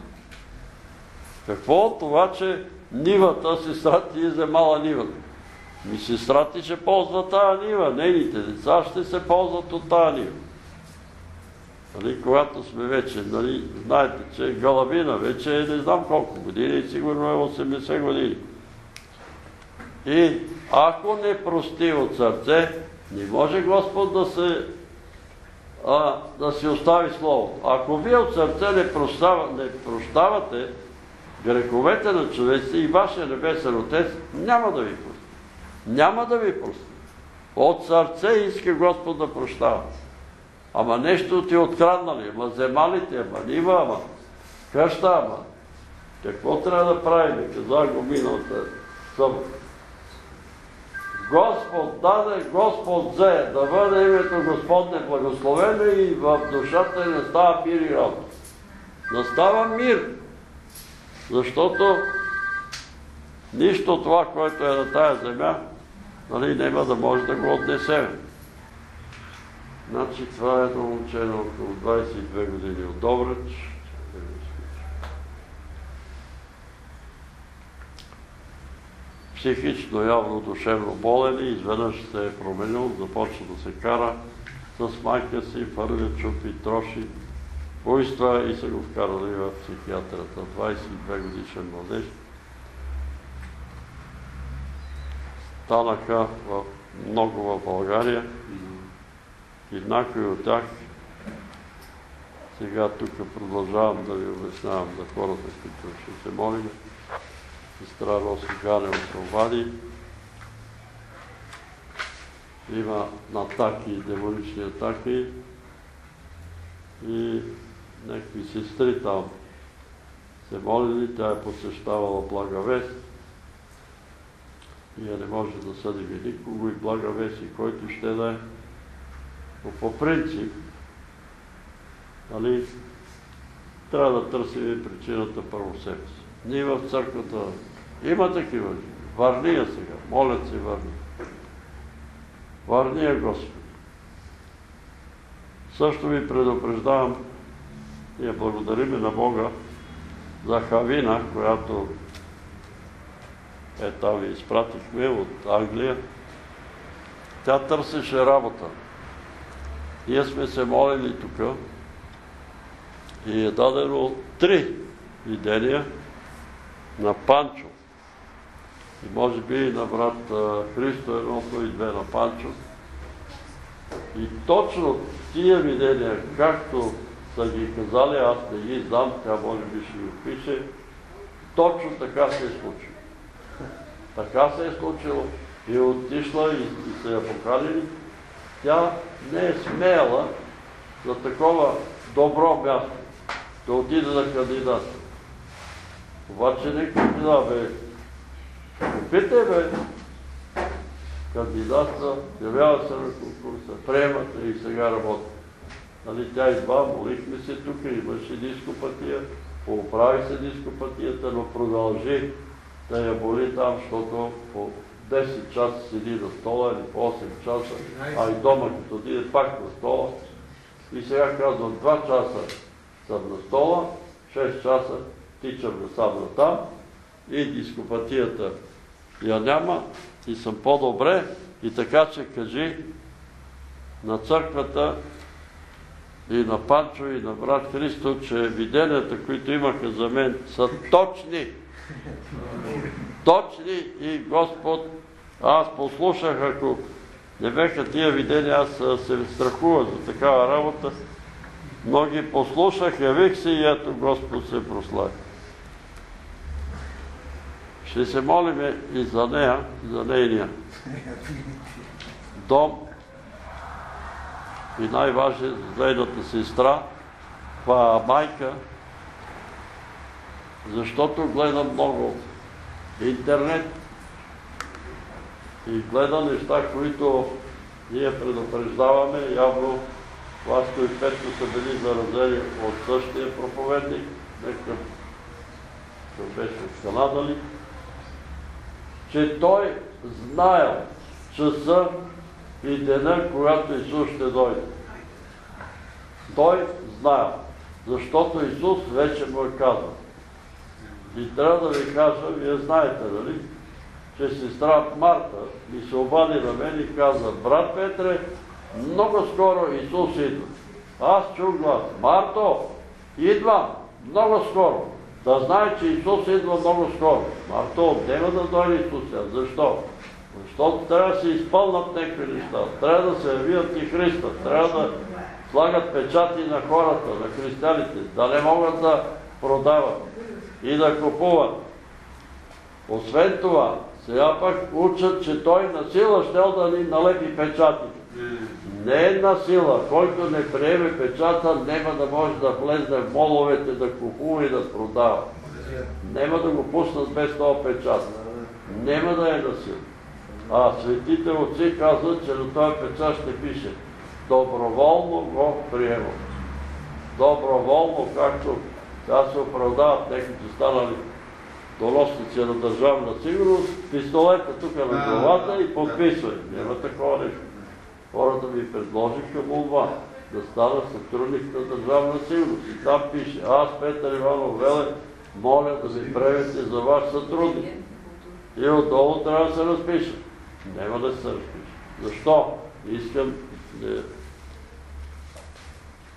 Какво от това, че нивата, сестра ти е вземала нивата? Ми сестра ти ще ползва тая нива, нейните деца ще се ползват от тая нива. Нали, когато сме вече, нали, знаете, че Галавина вече е не знам колко години, сигурно е 80 години. И ако не прости от сърце, не може Господ да се да си остави Словото. Ако вие от сърце не, прощава, не прощавате греховете на човеците и вашия небесен Отец няма да ви прости. Няма да ви прости. От сърце иска Господ да прощава. Ама нещо ти откраднали, ама вземалите, ама нива, ама къща, ама. Какво трябва да правим? Казах го миналата събота. Господ даде, Господ взе, да бъде името Господне благословено и в душата не става мир и радост. Настава мир, защото нищо това, което е на тая земя, нали, няма да може да го отнесем. Значи това е едно момче около 22 години от Добръч. Психично, явно, душевно болен и изведнъж се е променил, започва да се кара с майка си, фърля, чупи, троши. Буйства и са го вкарали в психиатрата. 22 годишен младеж. Станаха в, много в България и някои от тях сега тук продължавам да ви обяснявам за хората, които ще се молим. Сестра Роси Ганева се. Има атаки, демонични атаки и някакви сестри там се молили, тя е посещавала Благовест и я не може да съди никого и Благовест и който ще да е. Но по принцип, нали, трябва да търсим причината първо себе си. Ние в църквата има такива. Върния сега. Молят се върни. Върния Господ. Също ви предупреждавам, ние благодариме на Бога за Хавина, която е там ви изпратихме от Англия. Тя търсеше работа. Ние сме се молили тук и е дадено три видения на Панчо. И може би и на брат Христо едното и две на Панчо. И точно тия видения, както са ги казали, аз не ги знам, тя може би ще ги пише, точно така се е случило. Така се е случило и е отишла и, и се я поканили. Тя не е смела за такова добро място да отиде на кандидат. Обаче не кандидат, бе. Опитай, бе. Кандидатства, явява се на конкурса, приемате и сега работи. Нали, тя идва, молихме се тук, имаше дископатия, поправи се дископатията, но продължи да я боли там, защото по 10 часа седи на стола или по 8 часа, а и дома като отиде пак на стола. И сега казвам, 2 часа съм на стола, 6 часа тичам насам на там и дископатията я няма и съм по-добре и така че кажи на църквата и на Панчо и на брат Христо, че виденията, които имаха за мен, са точни. Точни и Господ, аз послушах, ако не беха тия видения, аз се страхувах за такава работа. Многи послушах, явих се и ето Господ се прослави. Ще се молиме и за нея, и за нейния дом и най-важен за нейната сестра, това майка, защото гледа много интернет и гледа неща, които ние предупреждаваме. Явно Власко и Петко са били заразени от същия проповедник, некъв беше от Канада ли, че той знаел часа и дена, когато Исус ще дойде. Той знаел, защото Исус вече му е казал. И трябва да ви кажа, вие знаете, нали, че сестра Марта ми се обади на мен и каза, брат Петре, много скоро Исус идва. Аз чух глас, Марто, идва, много скоро. Да знае, че Исус идва много скоро. Марто, няма да дойде Исус. Защо? Защото трябва да се изпълнат някакви неща. Трябва да се явият и Христа. Трябва да слагат печати на хората, на християните. Да не могат да продават и да купуват. Освен това, сега пък учат, че той на сила ще да ни налепи печатите. Не е на сила. Който не приеме печата, няма да може да влезне в моловете, да купува и да продава. Нема да го пуснат без този печат. Нема да е на сила. А светите отци казват, че на този печат ще пише доброволно го приемам. Доброволно, както сега се оправдават неките станали доносници на държавна сигурност, пистолета тук на главата и подписвай. Няма такова нещо. Хората ми предложиха молба да стана сътрудник на държавна сигурност. И там пише, аз, Петър Иванов Веле, моля да ми правите за ваш сътрудник. И отдолу трябва да се разпише. Няма да се разпише. Защо? Искам не,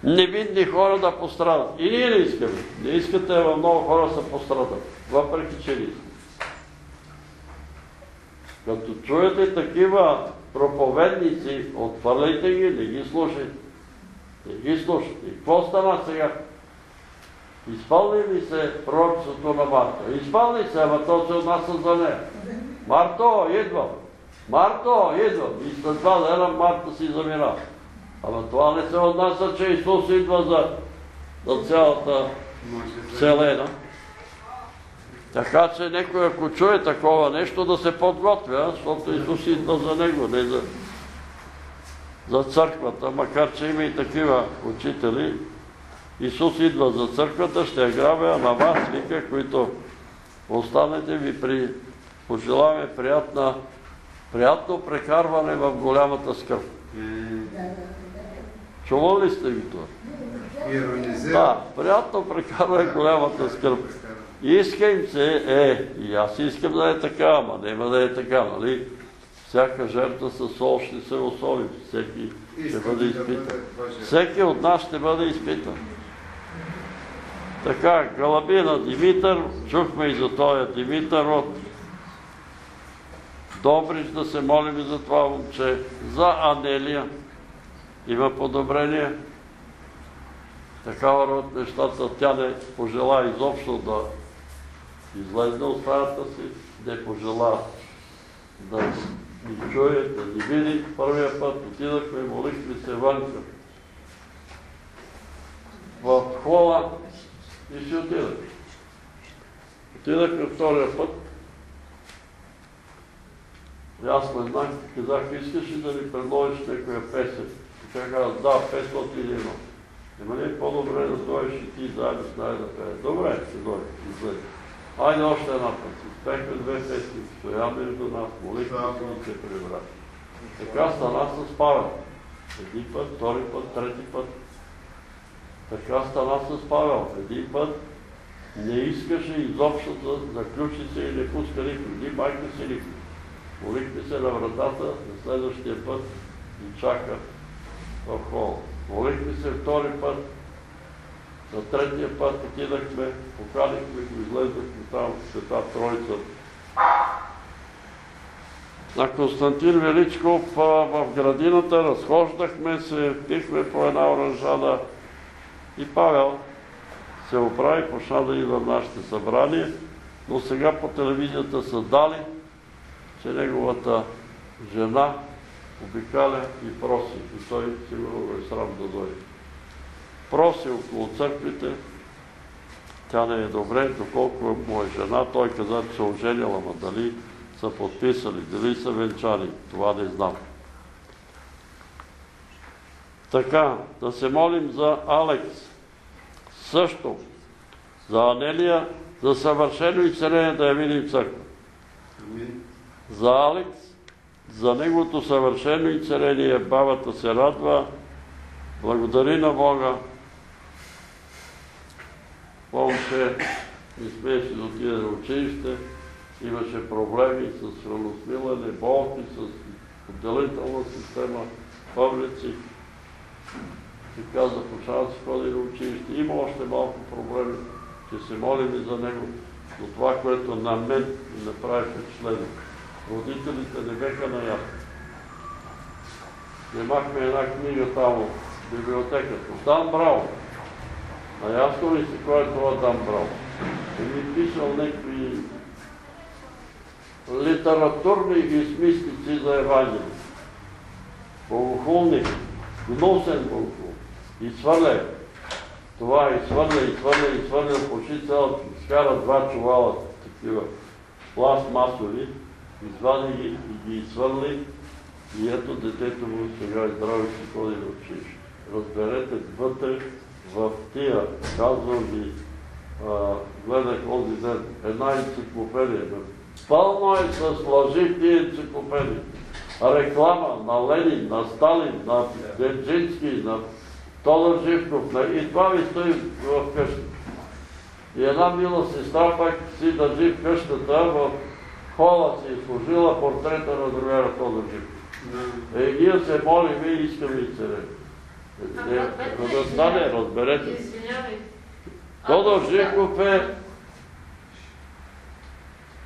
невинни хора да пострадат. И ние не искаме. Не искате, но много хора са пострадат. Въпреки, че не искаме. Като чуете такива проповедници, отвърляйте ги, не ги слушайте. Не ги слушайте. И какво стана сега? Изпълни ли се пророчеството на Марта? Изпълни се, ама то се отнася за нея. Марто, идвам! Марто, идвам! И след два дена Марта си замира. Ама това не се отнася, че Исус идва за, за цялата вселена. Така че некой ако чуе такова нещо да се подготвя, защото Исус идва за него, не за, за църквата, макар че има и такива учители. Исус идва за църквата, ще я грабя, на вас, вика, които останете ви при... пожелаваме приятна, приятно прекарване в голямата скърб. Чували ли сте ви това? Да, приятно прекарване в голямата скърб. Иска им се, е, и аз искам да е така, ама нема да е така, нали? Всяка жертва сол ще се осоли, всеки ще бъде изпитан. Всеки от нас ще бъде изпитан. Така, Галабина Димитър, чухме и за този Димитър от Добрич да се молим и за това момче, за Анелия. Има подобрение. Такава род нещата тя не пожела изобщо да излезе от стаята си, не пожела да ни чуе, да ни види. Първия път отидахме, молихме се Ванка в хола и си отидах. Отидахме втория път. И аз не знах, казах, искаш ли да ни предложиш някоя песен? Тя каза, да, 500 има. Не е по-добре да дойдеш и ти заедно с най да пее. Добре, ще дойде. Айде още една път. Успехме две песни, стоя между нас, молихме се и се прибра. Така стана с Павел. Един път, втори път, трети път. Така стана с Павел. Един път не искаше изобщо да заключи се и не пуска никой. Ни майка си никой. Молихме се на вратата, на следващия път и чака в хола. Молихме се втори път, на третия път отидахме, поканихме го, излезнахме там Света Троица. На Константин Величков в градината разхождахме се, пихме по една оранжада и Павел се оправи, почна да идва в нашите събрания, но сега по телевизията са дали, че неговата жена обикаля и проси. И той сигурно е срам да дойде. Проси около църквите, тя не е добре, доколко му е жена. Той каза, че се оженила, ама дали са подписали, дали са венчани, това не знам. Така, да се молим за Алекс. Също, за Анелия, за съвършено изцеление да я видим църква. За Алекс, за неговото съвършено изцеление бабата се радва, благодари на Бога. Помните, не смееше да отиде на училище, имаше проблеми с храносмилане, болки, с отделителна система, пъвлици. И каза, да се ходи на училище. Има още малко проблеми, ще се молим и за него. Но това, което на мен направи впечатление, родителите не беха наясно. Немахме една книга там в библиотеката. Дан Браун. Наясно ли си кой е това Браун? И ми писал някакви литературни измислици за Евангелие. Богохулник, гносен богохул. И свърля. Това и свърля, и свърля, и свърля почти цялата. Скара два чувала такива пластмасови извади ги и ги изхвърли и ето детето му сега е здраво и ще ходи да учиш. Разберете, вътре в тия, казвам ви, гледах този ден, една енциклопедия. Пълно е с лъжи тия енциклопедии. Реклама на Ленин, на Сталин, на Денджински, на Тодор Живков. И това ви стои в къщата. И една мила сестра пак си държи в къщата в хола си е служила портрета на другара Тодор Живков. Е, ние се молим и искаме и царе. За да стане, разберете. Тодор Живков е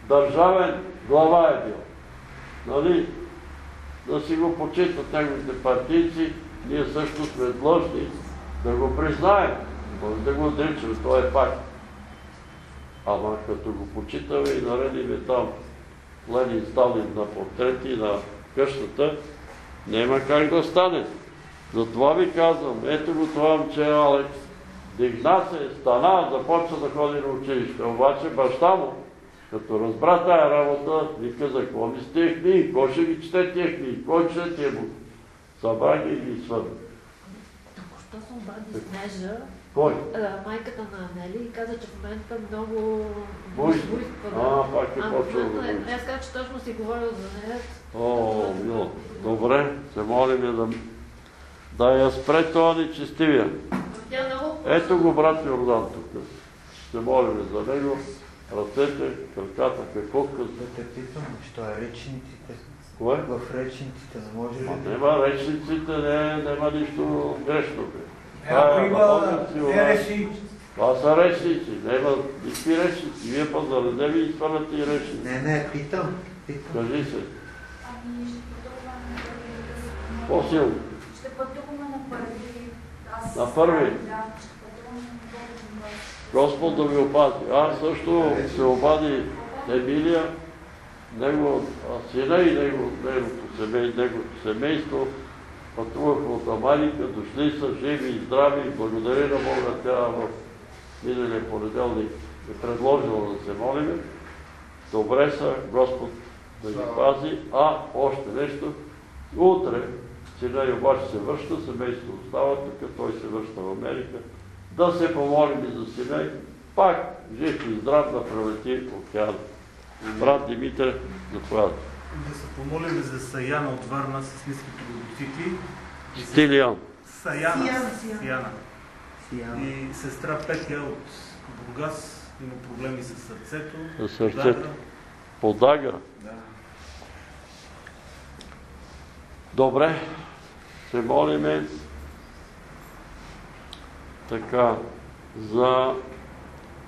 държавен глава е бил. Нали? Да си го почитат неговите партийци, ние също сме длъжни да го признаем, да го отричаме, това е факт. Ама като го почитаме и наредиме там Ленин Сталин на портрети на къщата, няма как да стане. Затова ви казвам, ето го това момче Алекс, дигна се, стана, започна да ходи на училище. Обаче баща му, като разбра тая работа, вика, за какво ми сте книги? Кой ще ги чете тия книги? Кой чете тия му? Събра ги и ги свърна. Току-що се обади Снежа, Кой? а, майката на Анели, и каза, че в момента много Буйства. А, пак е почва да Аз казах, че точно си говорил за нея. О, мило. Добре, се молим да, да я спре това нечестивия. Ето го брат Йордан тук. Се молим за него. Ръцете, краката, какво казва? Да те питам, що е речниците? Кое? В речниците не може ли? Ма нема речниците, не, нема нищо грешно. Е, Ако има Това са речници, нема никакви речници. Вие пък заради ви изпълняте и речници. Не, не, питам. питам. Кажи се. По-силно. Ще пътуваме на първи. Аз На първи? Господ да ви опази. Аз също се обади Емилия, него сина и него, неговото семей, неговото семейство. Пътуваха от Америка, дошли са живи и здрави. Благодаря на Бога, тя в миналия понеделник е предложила да се молиме. Добре са, Господ да ги пази. А, още нещо. Утре, сина и обаче се връща, семейство остава тук, той се връща в Америка. Да се помолим и за сина и пак жив и здрав да прелети океан. Брат Димитър, заповядайте. Да се помолим за Саяна от Варна с ниските мотоцикли. И с- Стилиан. Саяна. Сияна. Сияна. Сияна. И сестра Петя от Бургас има проблеми с сърцето. Със сърцето. Подагра. Подагра. Да. Добре, се молиме така за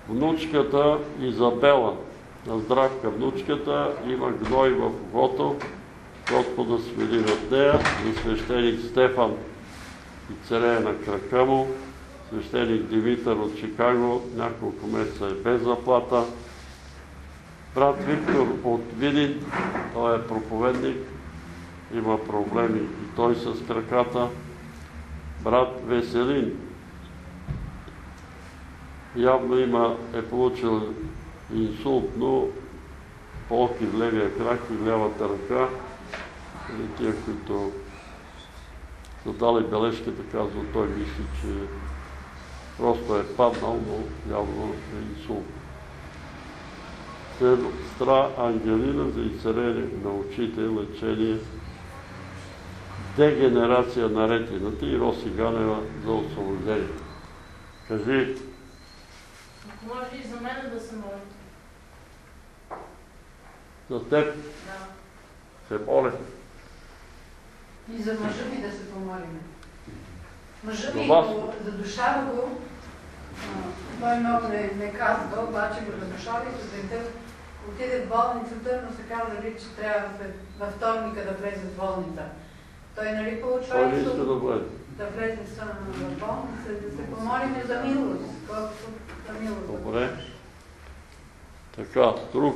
внучката Изабела. На здравка внучката има гной в ухото. Господа свели над нея. За свещеник Стефан и царея на крака му. Свещеник Димитър от Чикаго. Няколко месеца е без заплата. Брат Виктор от Видин. Той е проповедник има проблеми и той с краката. Брат Веселин явно има, е получил инсулт, но полки в левия крак и в лявата ръка. Или тия, които са дали бележката, казва, той мисли, че просто е паднал, но явно е инсулт. Сестра Ангелина за изцеление на очите, лечение, дегенерация на ретината и Роси Ганева за освобождение. Кажи, Ако може и за мен да се моля. за теб Да. се моля. И за мъжа ми да се помолим. Мъжа ми, го- за душа го, той много не, не казва, обаче го задушава и сутринта отиде в болницата, но се казали, че трябва във вторника да влезе в болница. Той нали получава Той да бъде. да влезе в сън в болница, да се помолим за милост, колкото за милост. Добре. Така, друг.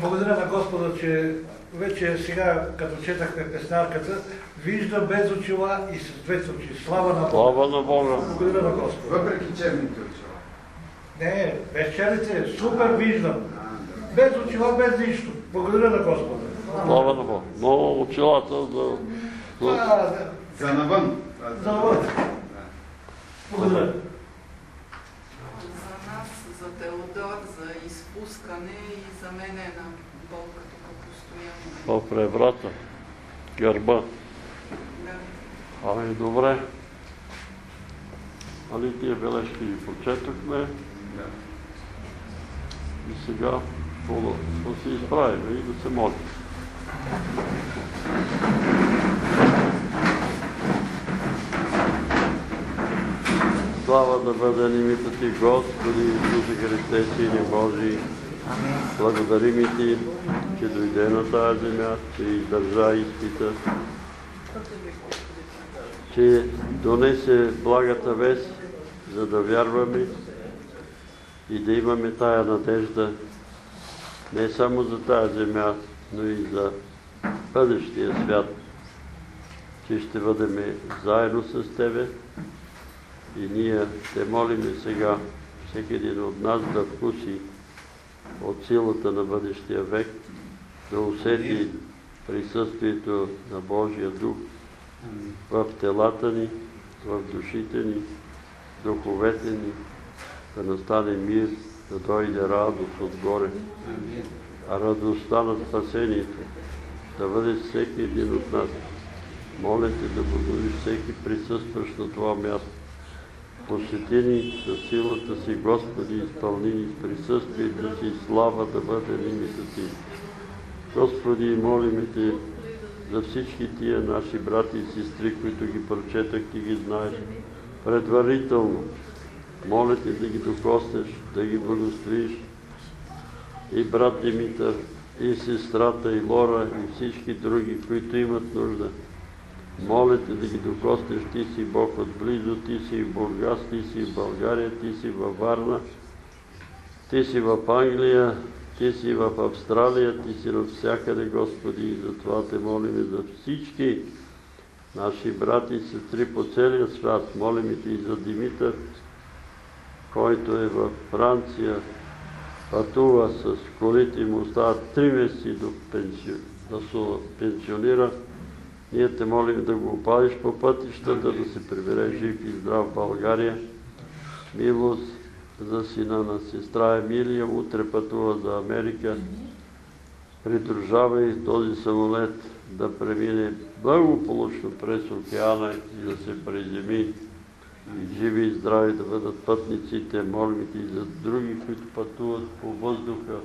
Благодаря на Господа, че вече сега, като четахме песнарката, вижда без очила и с двете очи. Слава на Бога. Слава на Бога. Благодаря на Господа. Въпреки черните очила. Не, без черните, супер виждам. Без очила, без нищо. Благодаря на Господа. Слава на. Но очилата за... за... А, да. За навън. За навън. Да. Благодаря. За нас, за Теодор, за изпускане и за мен е на болка тук постоянно. в преврата. Гърба. Да. Ами добре. Али тия бележки ги прочетохме Да. и сега какво да се изправим и да се молим. Слава да бъде името Ти, Господи Исусе Христе, Сине Божий. Благодарим и Ти, че дойде на тази земя, че издържа изпита, че донесе благата вест, за да вярваме и да имаме тая надежда не само за тази земя, но и за бъдещия свят, че ще бъдем заедно с Тебе. И ние те молиме сега всеки един от нас да вкуси от силата на бъдещия век, да усети присъствието на Божия Дух в телата ни, в душите ни, духовете ни, да настане мир, да дойде радост отгоре, а радостта на спасението да бъде всеки един от нас. Моля те да благодиш всеки присъстващ на това място. Посети ни със силата си, Господи, изпълни ни с присъствието си, слава да бъде името Ти. Господи, молиме Те за всички тия наши брати и сестри, които ги прочетах, Ти ги знаеш предварително. Моля Те да ги докоснеш, да ги благословиш. И брат Димитър, и сестрата и Лора и всички други, които имат нужда. Моля те да ги докоснеш, ти си Бог отблизо, ти си в Бургас, ти си в България, ти си във Варна, ти си в Англия, ти си в Австралия, ти си навсякъде, Господи, и затова те молим за всички наши брати и сестри по целия свят. Молим и и за Димитър, който е във Франция, пътува с колите и му остават три месеци до да се пенсионира. Ние те молим да го опазиш по пътищата, да се прибере жив и здрав България. Милост за сина на сестра Емилия, утре пътува за Америка. Придружавай този самолет да премине благополучно през океана и да се приземи живи и здрави да бъдат пътниците. Молим и за други, които пътуват по въздуха,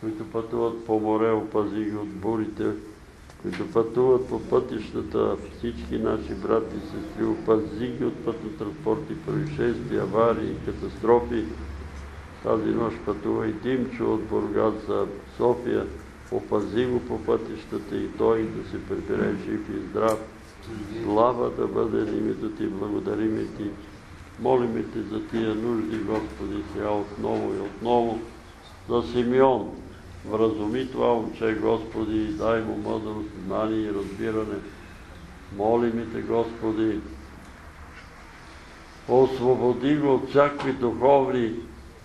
които пътуват по море, опази ги от бурите, които пътуват по пътищата, всички наши брати и сестри, опази ги от пътно-транспортни происшествия, аварии, катастрофи. Тази нощ пътува и Димчо от Бургас за София, опази го по пътищата и той да се прибере жив и здрав. Слава да бъде на името Ти, благодариме Ти. Молиме Те за тия нужди, Господи, сега отново и отново. За Симеон, вразуми това момче, Господи, и дай му мъдрост, знание и разбиране. Молиме Те, Господи, освободи го от всякакви духовни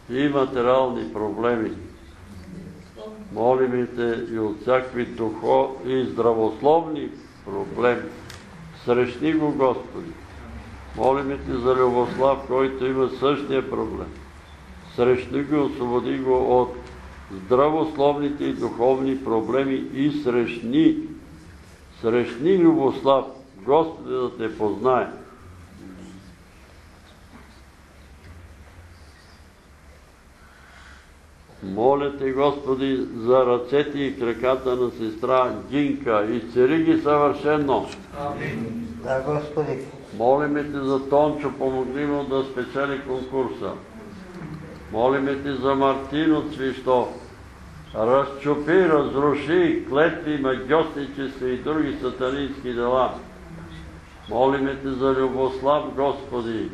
и материални проблеми. Молиме Те и от всякакви духовни и здравословни проблеми. Срещни го, Господи. Молиме Те за Любослав, който има същия проблем. Срещни го, освободи го от здравословните и духовни проблеми и срещни, срещни Любослав, Господи да те познае. Моля те, Господи, за ръцете и краката на сестра Гинка. Изцери ги съвършено. Да, Господи. Молиме те за Тончо, помогни му да спечели конкурса. Молиме те за Мартин от Свищов. Разчупи, разруши клетви, магиосничества и други сатанински дела. Молиме те за Любослав, Господи.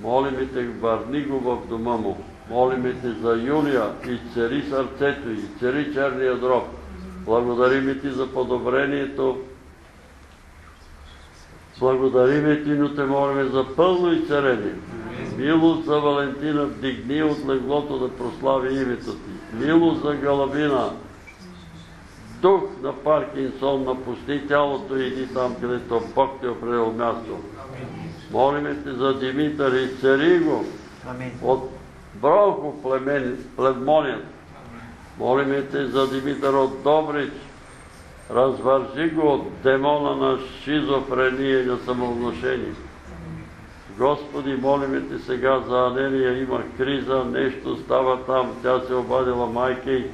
Молиме те, върни го в дома му. Молиме те за Юлия, изцери сърцето, изцери черния дроб. Благодариме ти за подобрението. Благодариме ти, но те молиме за пълно изцерение. Милост за Валентина, вдигни от леглото да прослави името ти. Милост за Галабина. Дух на Паркинсон, напусти тялото и иди там, където Бог те определил място. Молиме те за Димитър, изцери го от бронхо плевмоният. Молиме те за Димитър от Добрич. Развържи го от демона на шизофрения и на самовношение. Господи, молиме те сега за Анелия, има криза, нещо става там, тя се обадила майка и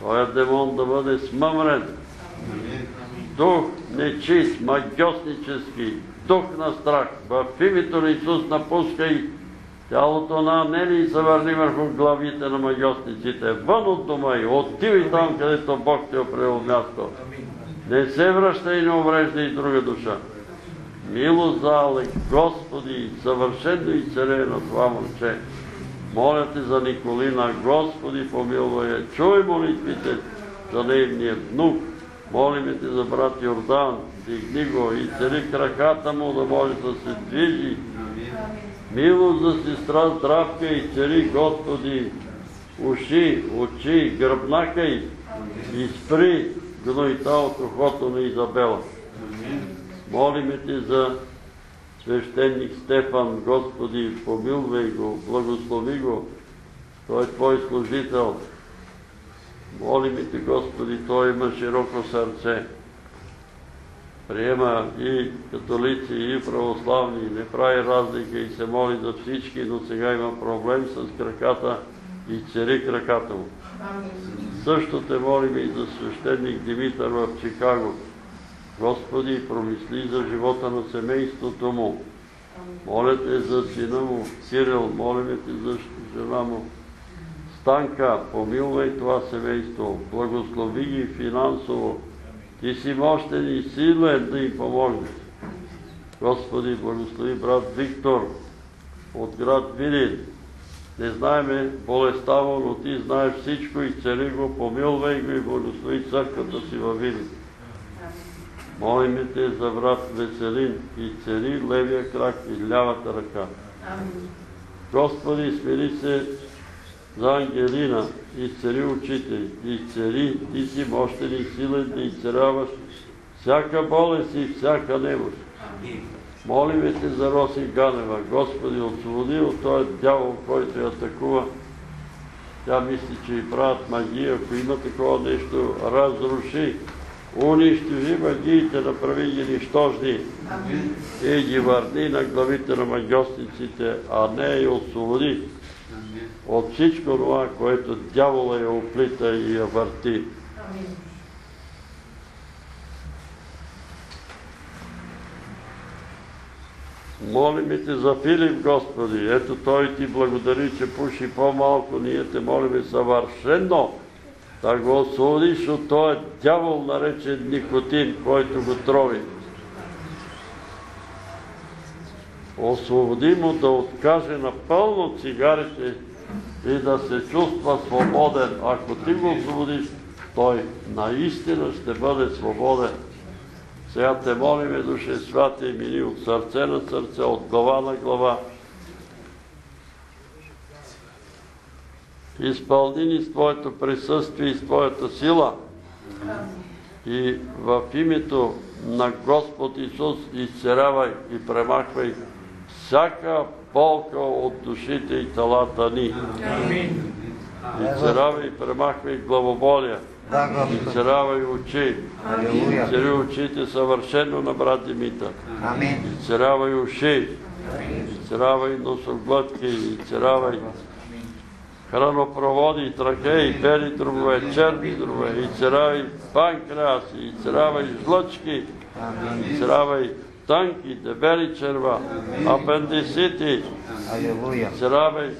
този демон да бъде смъмрен. Дух нечист, магиоснически, дух на страх, в името на Исус напускай Тялото на Анели се върни върху главите на магиосниците. Вън от дома и отивай там, където Бог те определил място. Не се връща и не уврежда и друга душа. Милост за Алек, Господи, съвършено изцеление на това момче. Моля те за Николина, Господи, помилвай. Чуй молитвите за нейния внук. Молиме те за брат Йордан, дигни го и цели краката му да може да се движи Милост за сестра Здравка и цари Господи, уши, очи, гръбнака и изпри гнойта от ухото на Изабела. Молиме Ти за свещеник Стефан, Господи, помилвай го, благослови го, той е Твой служител. Молиме Ти, Господи, той има широко сърце приема и католици, и православни, не прави разлика и се моли за всички, но сега има проблем с краката и цери краката му. Също те молим и за свещеник Димитър в Чикаго. Господи, промисли за живота на семейството му. Моля те за сина му Кирил, молиме те за жена му Станка, помилвай това семейство, благослови ги финансово. Ти си мощен и силен да им помогнеш. Господи, благослови брат Виктор от град Видин. Не знаеме болестта му, но Ти знаеш всичко и цели го, помилвай го и благослови църквата си във Видин. Молиме Те за брат Веселин и цели левия крак и лявата ръка. Господи, смири се за Ангелина, изцели очите, изцели, Ти си мощен и силен да изцеляваш всяка болест и всяка немощ. Молиме Те за Роси Ганева. Господи, освободи от този дявол, който я атакува. Тя мисли, че и правят магия. Ако има такова нещо, разруши. Унищожи магиите, направи ги нищожни и ги върни на главите на магиосниците, а не и освободи от всичко това, което дявола я оплита и я върти. Молиме Те за Филип, Господи. Ето Той Ти благодари, че пуши по-малко. Ние Те молиме съвършено да го освободиш от този дявол, наречен никотин, който го трови. Освободи му да откаже напълно цигарите и да се чувства свободен. Ако ти го освободиш, той наистина ще бъде свободен. Сега те молиме, Душе Святе, мини от сърце на сърце, от глава на глава. Изпълни ни с Твоето присъствие и с Твоята сила. И в името на Господ Исус изцерявай и премахвай всяка болка от душите и телата ни. Изцерявай и премахвай главоболия. Изцерявай очи. Изцери очите съвършено на брат Димитър. Изцерявай уши. Изцерявай носоглътки. Изцерявай хранопроводи, трахеи, бели дробове, черни дробове, изцерявай панкреаси, изцерявай жлъчки, изцерявай тънки, дебели черва, апендисити, изцерявай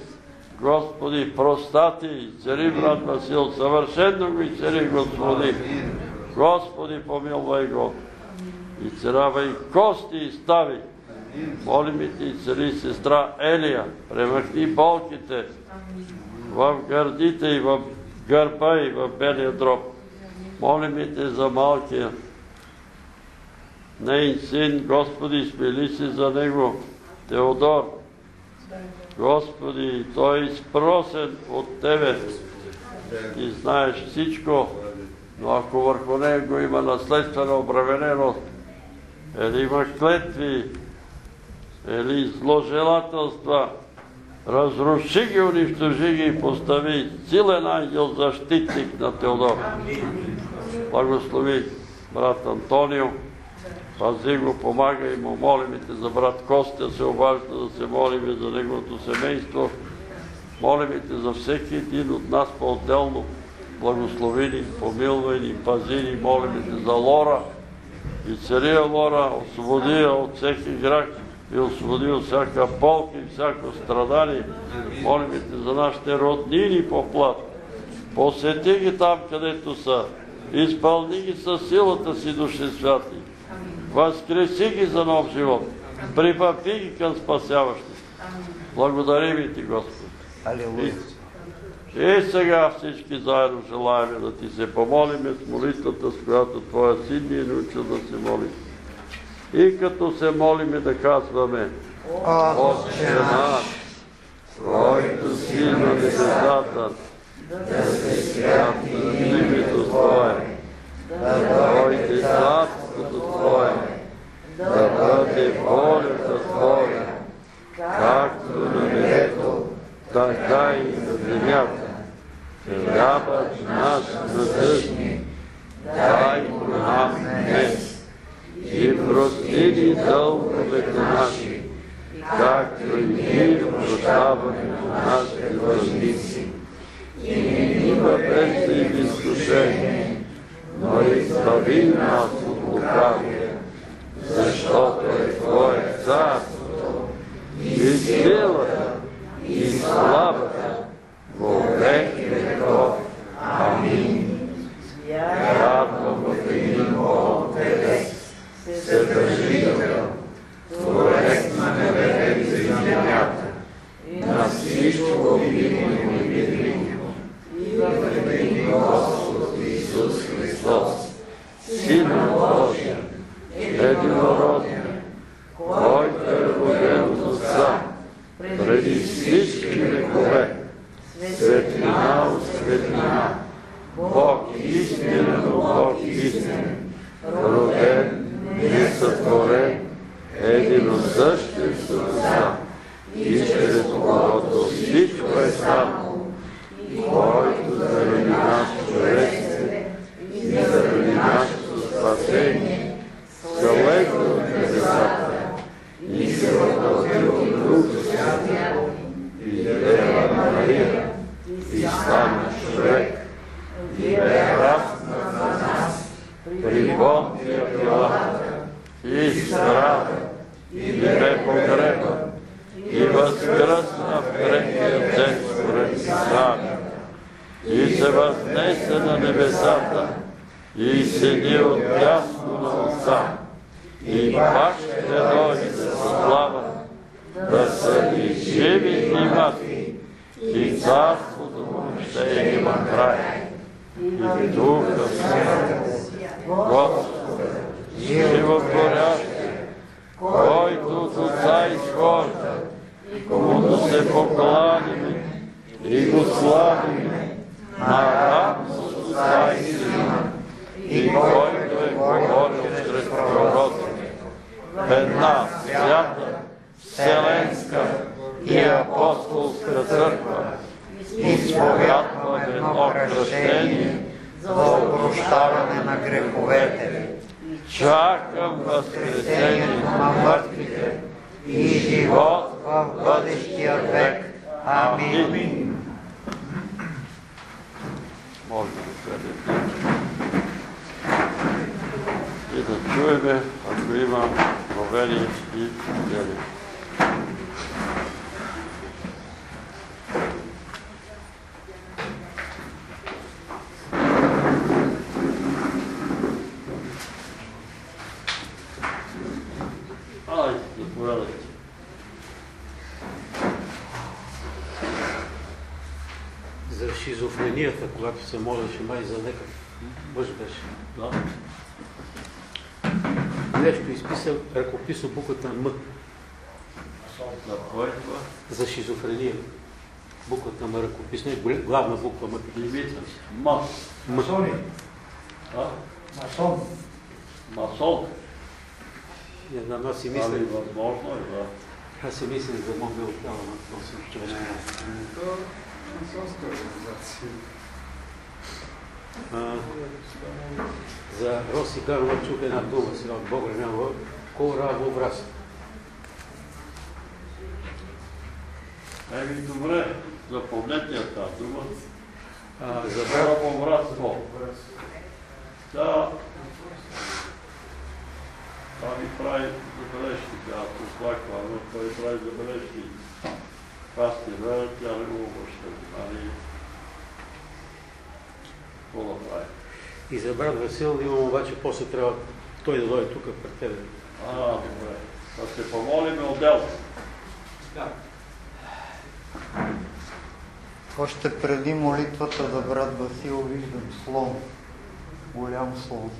Господи, простати, цари брат Васил, съвършено го изцери, Господи. Господи, помилвай го. Изцерявай кости и стави. Молим Ти, цари сестра Елия, премахни болките в гърдите и в гърба и в белия дроб. Молим Те за малкия нейн син, Господи, смели се за него, Теодор. Господи, той е изпросен от Тебе. Ти знаеш всичко, но ако върху него има наследствена обремененост, или има клетви, или зложелателства, разруши ги, унищожи ги и постави силен ангел защитник на Теодор. Благослови брат Антонио, пази го, помагай му, молим те за брат Костя, се обажда да се молим за неговото семейство. Молим те за всеки един от нас по-отделно. Благослови ни, помилвай ни, пази ни, молим те за Лора и цария Лора, освободи я от всеки грях и освободи от всяка болка и всяко страдание. Молим те за нашите роднини по плат. Посети ги там, където са. Изпълни ги със силата си, Душе Святи. Възкреси ги за нов живот. Прибави ги към спасяващите. Благодарим и Ти, Господи. И сега всички заедно желаем да Ти се помолиме с молитвата, с която Твоя син ни е научил да се молим. И като се молиме да казваме Отче наш, който си на небесата, да се святи името Твое, да дойде царството Твое, да бъде волята Твоя, както на небето, така и на земята. Хлябът наш насъщни, дай го нам днес и прости ни дълговете наши, както и ние прощаваме на нашите длъжници. И ни въвежда и в изкушение, но избави нас от лукавия, защото е Твое царството и силата и славата во век веков. Амин. Вярно в един Бог Отец, Съдържител, Творец на небето и земята, на всичко Amen. Възнесе на небесата и седи от дясно на Отца и пак ще дойде със слава да съди живи и мъртви и царството му ще има край. И Духа Святого, Господа, животворящи, който от Отца изхожда, комуто се покланиме и го славиме на равно с Отца и Сина, и който е говорил чрез пророците една свята, вселенска и апостолска църква, изповядвам едно кръщение за опрощаване на греховете. Чакам възкресението на мъртвите и живот в бъдещия век. Амин. Ovdje sebi. I da čuje me ako ima i Ljelić. Шизофренията, когато се молеше май за някакъв мъж беше. Да. Нещо изписал ръкописно буквата М. За кой това? За шизофрения. Буквата М ръкописно е главна буква М. Ма. Масони. Масон. Масон. Не знам, аз си Ами, мисля, възможно е, да. аз си мисля за отдава на този човешки. Масонска организация. А, За Роси Гарова чух една дума сега от Бога няма кора во враз. Еми, добре, запомнете я тази дума. А, за Браво, братство. Да. Това ми прави забележки, тя оплаква, но той прави забележки. Внимание. Какво да прави? И за брат Васил имам обаче, после трябва той да дойде тук пред тебе. А, добре. Да се помолиме отделно. Още преди молитвата за брат Васил виждам слон. Голям слон.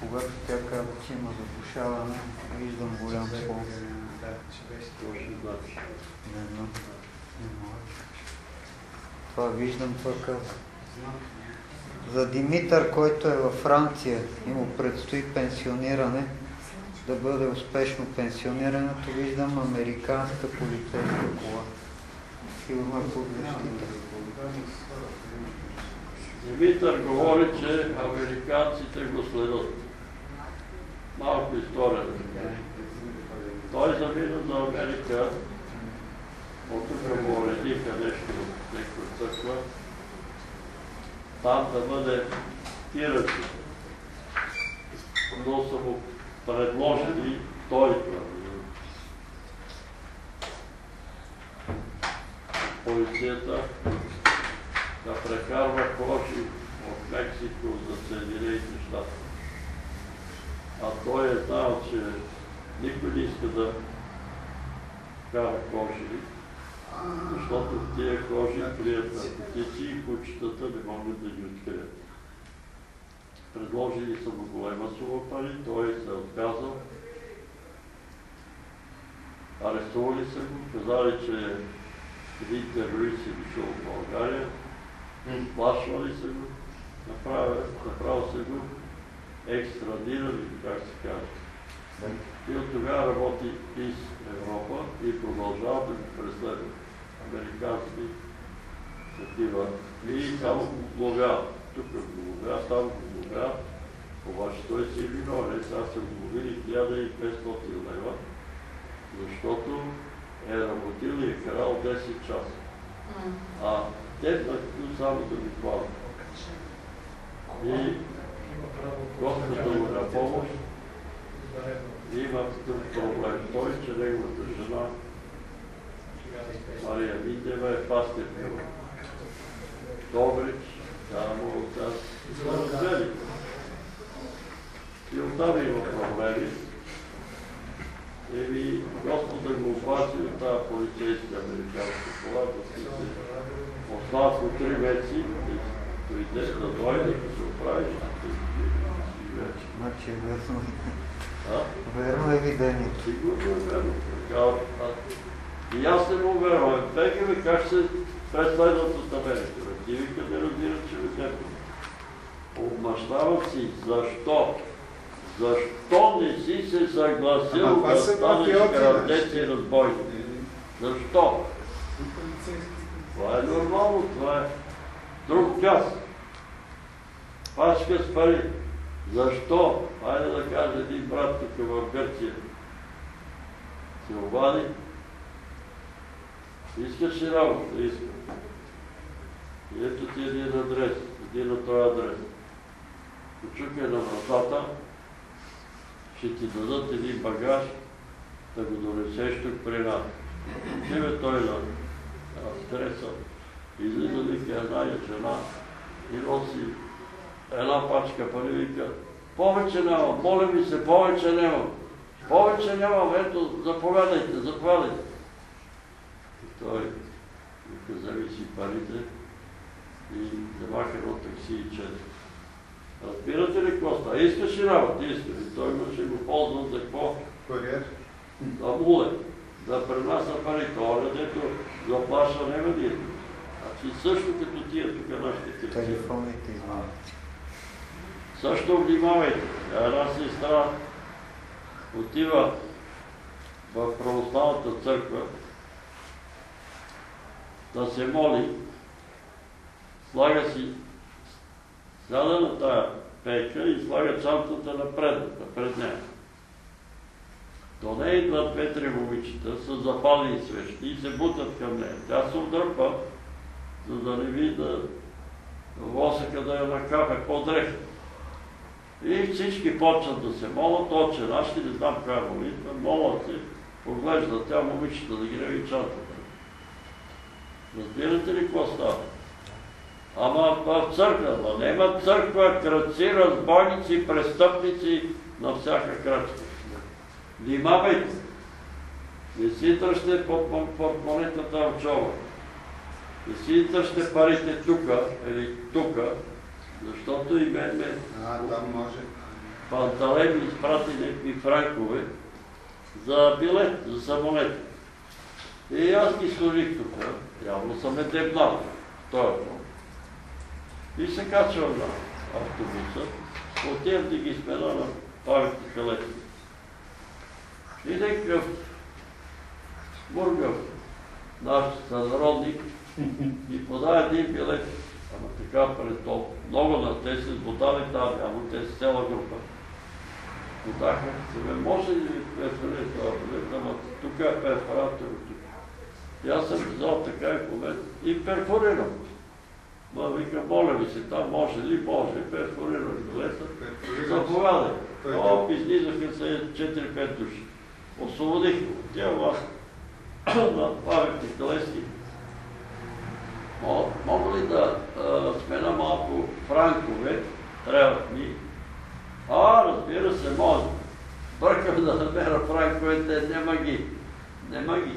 Когато тя казва, че има задушаване, виждам голям слон. Не мога. Това виждам, това. За Димитър, който е във Франция и му предстои пенсиониране, да бъде успешно пенсионирането, виждам американска полицейска кола. Сигурно е под защита. Димитър говори, че американците го следят. Малко история. Той замина за Америка, от тук му уредиха нещо някаква църква, там да бъде тирачи. Но са му предложили той. Полицията да прекарва коши от Мексико за Съединените щати. А той е знал, че никой не иска да кара коши, защото тия коши крият наркотици и кучетата не могат да ги открият. Предложили са му голема сума пари, той се е отказал. Арестували са го, казали, че един терорист е дошъл в България, сплашвали са го, направо, са го екстрадирали, как се каже. И от тогава работи из Европа и продължава да го преследва. Американски такива. И само го глобяват. Тук го глобяват, там го глобяват. Обаче той си е виновен. Сега са го глобили 1500 лева, защото е работил и е крал 10 часа. А те на само да го хвалят. И Господа му на помощ има такъв проблем. Той, че неговата жена Мария Миндева е пастир в Добрич, му оттам развели. И оттам има проблеми. Еми, Господа го опаси от тази полицейска американска кола, да си се остават по три месеци, и дойде да дойде, да се оправи, ще си вече. Значи верно. А? Верно е видението. Сигурно е верно. Така, И аз не му вярвам. Бега ми как се преследват от Америка. Ти вика не разбират, че ви не Обмащават си. Защо? Защо не си се съгласил да станеш бе. и разбойник? Защо? Това е нормално, това е друг час. Пачка с пари. Защо? Хайде да каже един брат тук в Гърция. Се обади. Искаш ли работа? Искам. И ето ти един адрес. Един на този адрес. Почукай на вратата. Ще ти дадат един багаж да го донесеш тук при нас. Отиве той на адреса. Излиза вика една жена и носи една пачка пари, вика, повече нямам, моля ви се, повече нямам. Повече нямам, ето, заповядайте, заповядайте. И той вика, вземи си парите и вземаха едно такси и чете. Разбирате ли какво става? Искаш ли работа? Искаш. И той имаше го ползвал за какво? Куриер? Да муле. Да пренася парите. Оля, дето заплаша няма да иде. Значи също като тия тук нашите кръци. Телефонните измами. Също внимавайте. Една сестра отива в православната църква да се моли, слага си, сяда на тая пейка и слага чантата напред, напред нея. До нея идват две-три момичета с запалени свещи и се бутат към нея. Тя се отдърпа, за да не вида восъка да я накапе по-дреха. И всички почват да се молят, отче наш, не знам коя молитва, молят се, поглежда тя момичета да ги чантата. Разбирате ли какво става? Ама в църква, ама нема църква, кръци, разбойници, престъпници на всяка кръчка. Внимавайте! Не си дръжте под портмонетата в джоба. Не си дръжте парите тука или тука, защото и мен ме А, там може. Пантален ми изпрати някакви франкове за билет, за самолет. И аз ги сложих тук. Явно съм е дебнал. Той е. И се качвам на автобуса. Отивам да ги смена на паметни халети. И някакъв бургав, наш сънародник, ми подава един билет. Ама така пред толкова. Много на те се сботали там, ама те са цяла група. Бодаха се, бе, може ли ви преферира това билет, ама тук е перфоратор. И аз съм взял така и момент и перфорирам. Ма вика, моля ви се, там може ли, може, перфорирам билета. Заповядай. Оп, излизаха се 4-5 души. Освободих го. Тя вас на паметни телески. Мо- Мога ли да смена малко франкове? Трябва ми. А, разбира се, може. Бъркам да намеря франковете, нема ги. Нема ги.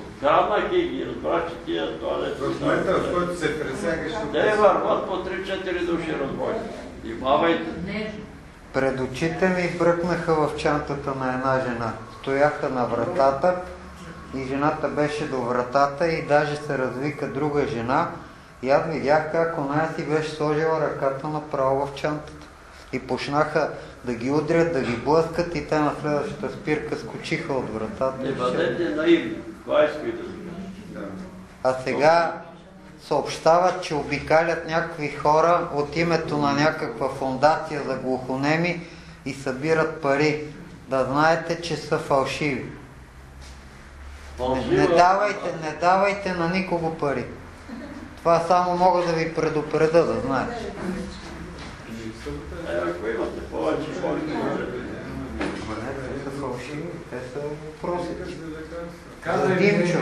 Откраднах ги, ги разбрах, че тия това е... В момента, в който се пресягаш, Те върват по 3-4 души разбойни. Внимавайте. Пред очите ми бръкнаха в чантата на една жена. Стояха на вратата, и жената беше до вратата и даже се развика друга жена и аз видях как оная си беше сложила ръката направо в чантата. И почнаха да ги удрят, да ги блъскат и те на следващата спирка скочиха от вратата. Не бъдете наивни. Това да. А сега съобщават, че обикалят някакви хора от името на някаква фундация за глухонеми и събират пари. Да знаете, че са фалшиви. Не, давайте, не давайте на никого пари. Това само мога да ви предупреда, да знаете. Е, ако имате повече, повече. Не, те са фалшиви, те са просици. Казвай За Димчо.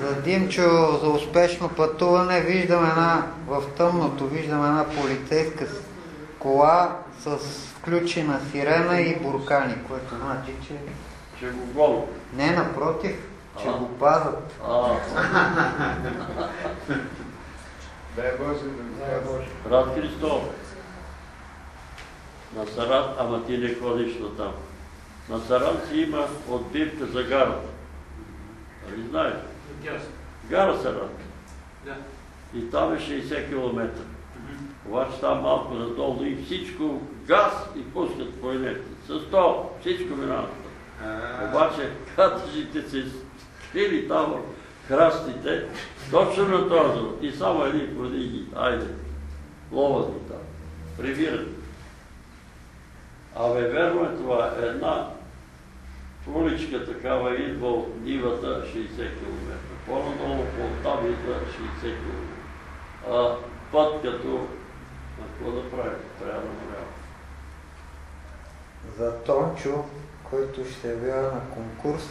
За Димчо за успешно пътуване виждам една, в тъмното виждам една полицейска кола с включена сирена и буркани, което значи, че Ще го гони. не напротив, че А. го пазат. А, Дай Боже да го казваш. брат Христов. На Сарат, ама ти не ходиш на там. На Сарат си има отбивка за гарата. Нали знаеш? Гара Сарат. Да. И там е 60 км. Обаче там малко надолу и всичко газ и пускат по инерция. С то всичко минава. Обаче катъжите се скрили там храстите, точно на този и само едни води ги, айде, ловат ги там, прибират. Абе, верно е това, една уличка такава идва от нивата 60 км. По-надолу по идва 60 км. А път като, какво да прави? Трябва да намалява. За Тончо, който ще явява на конкурс,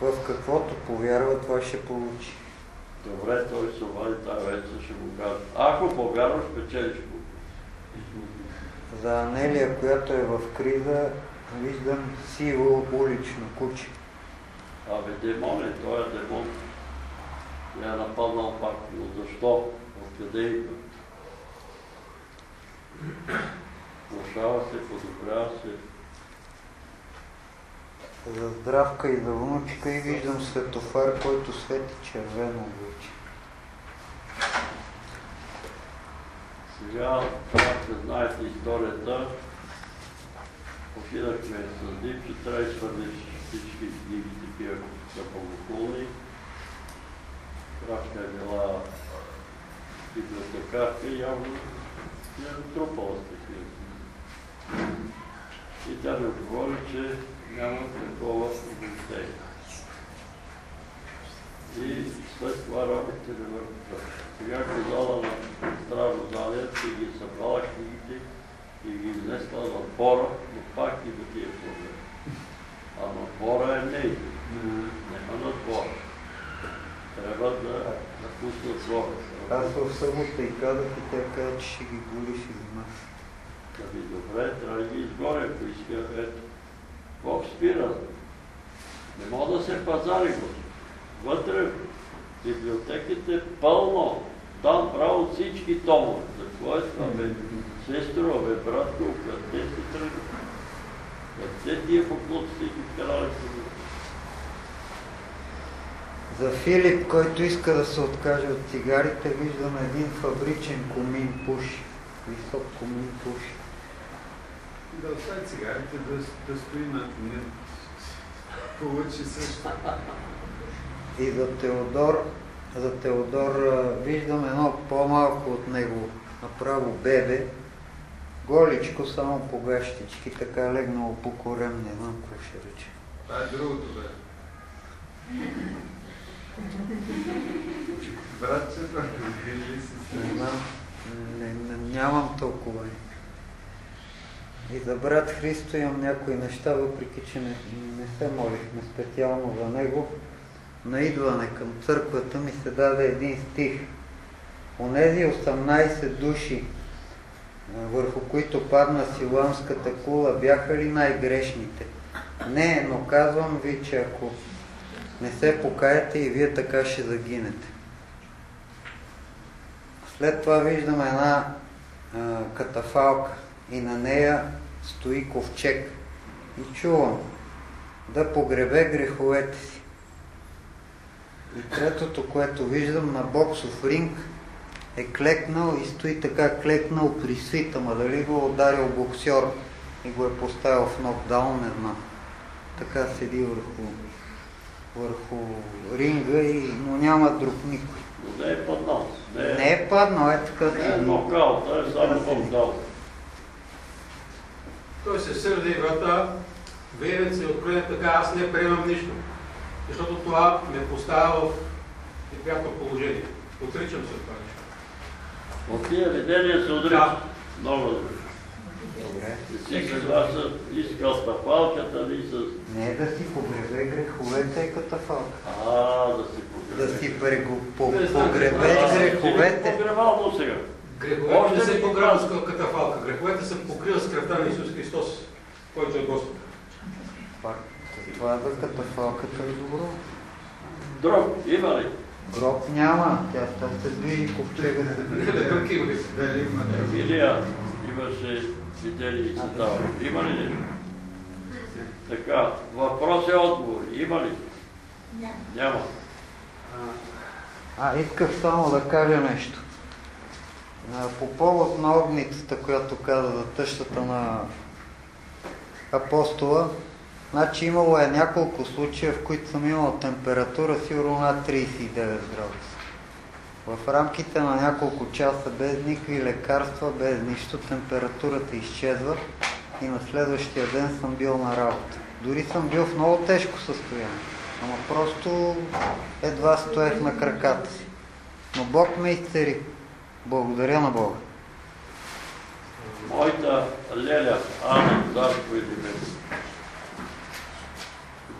в каквото повярва, това ще получи. Добре, той се обади тази вечер, ще му кажа. Ако повярваш, печелиш го. За Анелия, която е в криза, виждам сиво улично куче. Абе, демон е, той е демон. Я е нападнал пак, но защо? Откъде идва? Влушава се, подобрява се. За здравка и за внучка и виждам светофар, който свети червено вече. Сега, както знаете историята, отидахме с Дипчо, трябва да всички книги такива, които са богохулни. Крашка е била библиотекарка и явно я е натрупала с такива. И тя ми отговори, че няма такова обобщение. И след това работите не върват. Сега казала на Стражо Залия, че ги е събрала книгите и ги изнесла в бора, но пак и да тия проблеми. Ама бора е не. Няма на бора. Трябва да напуснат бора. Аз в събота и казах и тя каза, че ще ги голиш и зима. Ами добре, трябва да ги изгоря, ако иска. Ето, Бог спира. Не мога да се пазари го. Вътре в библиотеките е пълно. Там право всички томове. За какво е това, бе? Сестро, бе, братко, къде си тръгна? Къде тия поклонци ги вкарали си? За Филип, който иска да се откаже от цигарите, виждам един фабричен комин пуши. Висок комин пуши. Да остави цигарите, да, да стои на не, Получи също. И за Теодор, за Теодор виждам едно по-малко от него, направо бебе, голичко, само по гащички, така легнало по корем, не знам какво ще рече. Това е другото, бе. Братчето, Не знам, нямам толкова. И за брат Христо имам някои неща, въпреки че не, не се молихме специално за него. На идване към църквата ми се даде един стих. Онези 18 души, върху които падна силамската кула, бяха ли най-грешните? Не, но казвам ви, че ако не се покаете и вие така ще загинете. След това виждам една а, катафалка и на нея стои ковчег. И чувам, да погребе греховете си. И третото, което виждам на боксов ринг, е клекнал и стои така клекнал при свита, ма дали го е ударил боксер и го е поставил в нокдаун, не знам. Така седи върху, върху ринга, и, но няма друг никой. Но не е паднал. Не е, Не е паднал, е така не е нокаут, е само нокдаун. Той се сърди врата, верен се откровен така, аз не приемам нищо. Защото това ме поставя в неприятно положение. Отричам се от това нещо. От тия видения се отрича. Да. Много добре. Добре. Не си съгласен ни с катафалката, ни с... Не е да си погребе греховете е катафалка. А, да си Да погребе. си прего- по- Не греховете. Погребал му сега. Греховете не се казвам? с катафалка. Греховете се покриват с кръвта на Исус Христос, който е Господ. Това за катафалката е добро. Друг, има ли? Гроб няма, тя там се движи ковчега друг има ли? Дали има? Емилия имаше видели и цитава. Има ли нещо? Така, въпрос е отговор. Има ли? Няма. А, исках само да кажа нещо. По повод на огницата, която каза за тъщата на апостола, значи имало е няколко случая, в които съм имал температура сигурно над 39 градуса. В рамките на няколко часа, без никакви лекарства, без нищо, температурата изчезва и на следващия ден съм бил на работа. Дори съм бил в много тежко състояние. Ама просто едва стоех на краката си. Но Бог ме изцери. Благодаря на Бога. Моята леля, Ана Зарко или мен,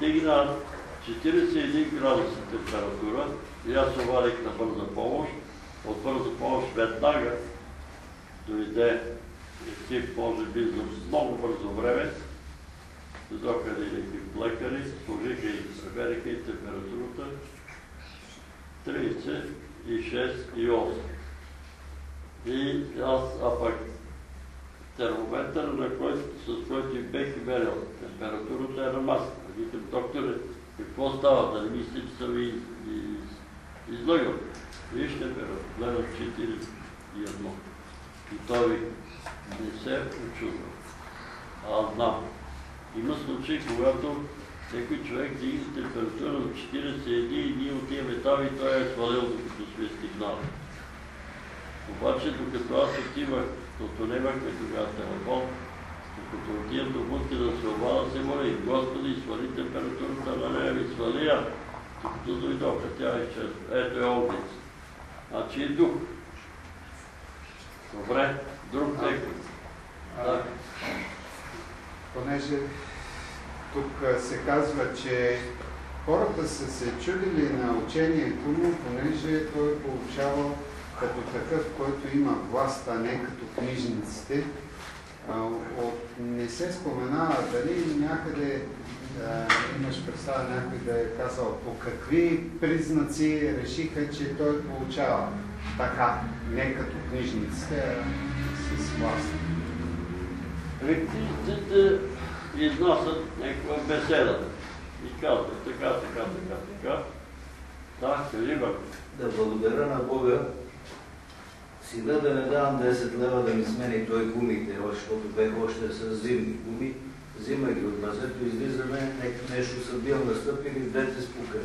дигна 41 градуса температура и аз обадих на бърза помощ. От бърза помощ веднага дойде екип, може би за много бързо време. Дойдоха един екип лекари, служиха и превериха и температурата 36 и 8. И аз, а пък термометър, на който, с който и бех мерил температурата е на маска. Викам, докторе, какво става? Да не мисли, че съм и, и, излъгал. Виж температура, гледам 4 и той ви не се очудва. Аз знам. Има случаи, когато някой човек дигне температура на 41 и ние отиваме там и той е свалил, докато сме стигнали. Обаче, докато аз отивах, защото нямахме тогава телефон, докато отивам до будка да се обада, се моля и Господи, свали температурата на нея, ми свали я. Докато дойдоха, тя изчезва. Ето е огница. Значи е дух. Добре, друг некой. Да. Понеже тук се казва, че хората са се чудили на учението му, понеже той е получавал като такъв, който има власт, а не като книжниците. От, не се споменава дали някъде а, имаш представа някой да е казал по какви признаци решиха, че той получава така, не като книжниците, а с власт. Ректиците изнасят някаква беседа и казват така, така, така, така. Да, кажи бе. Да благодаря на Бога, сина да не давам 10 лева да ми смени той гумите, защото бех още с зимни гуми. Взима ги от мазето, излизаме, нещо съм бил настъпили, двете спукани.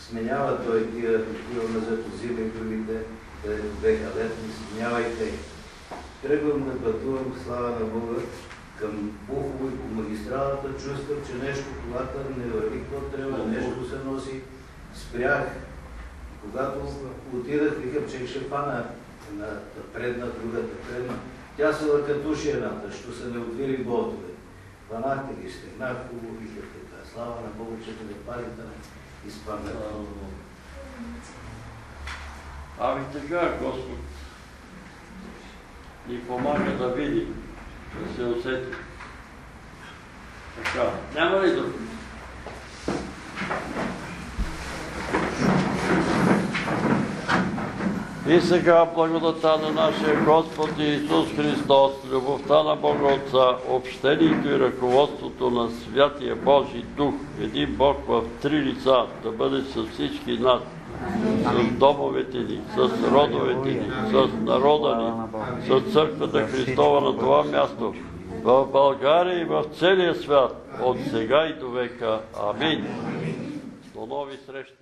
Сменява той тия, тия мазето, взима гумите, където беха летни, сменявайте. Тръгвам да пътувам, слава на Бога, към Бухово и по магистралата, чувствам, че нещо колата не върви какво трябва, нещо се носи. Спрях, когато отидах, викам, че ще фана едната предна, другата предна. Тя се лъкатуши едната, що се не отвили болтове. Фанахте ги, стегнах хубаво, виках така. Слава на Бога, че не парите на изпаднат. Ами така, Господ ни помага да видим, да се усетим. Така, няма ли друг? И сега благодата на нашия Господ Исус Христос, любовта на Бога Отца, общението и ръководството на Святия Божий Дух, един Бог в три лица, да бъде с всички нас, с домовете ни, с родовете ни, с народа ни, с църквата Христова на това място, в България и в целия свят, от сега и до века. Амин. До нови срещи!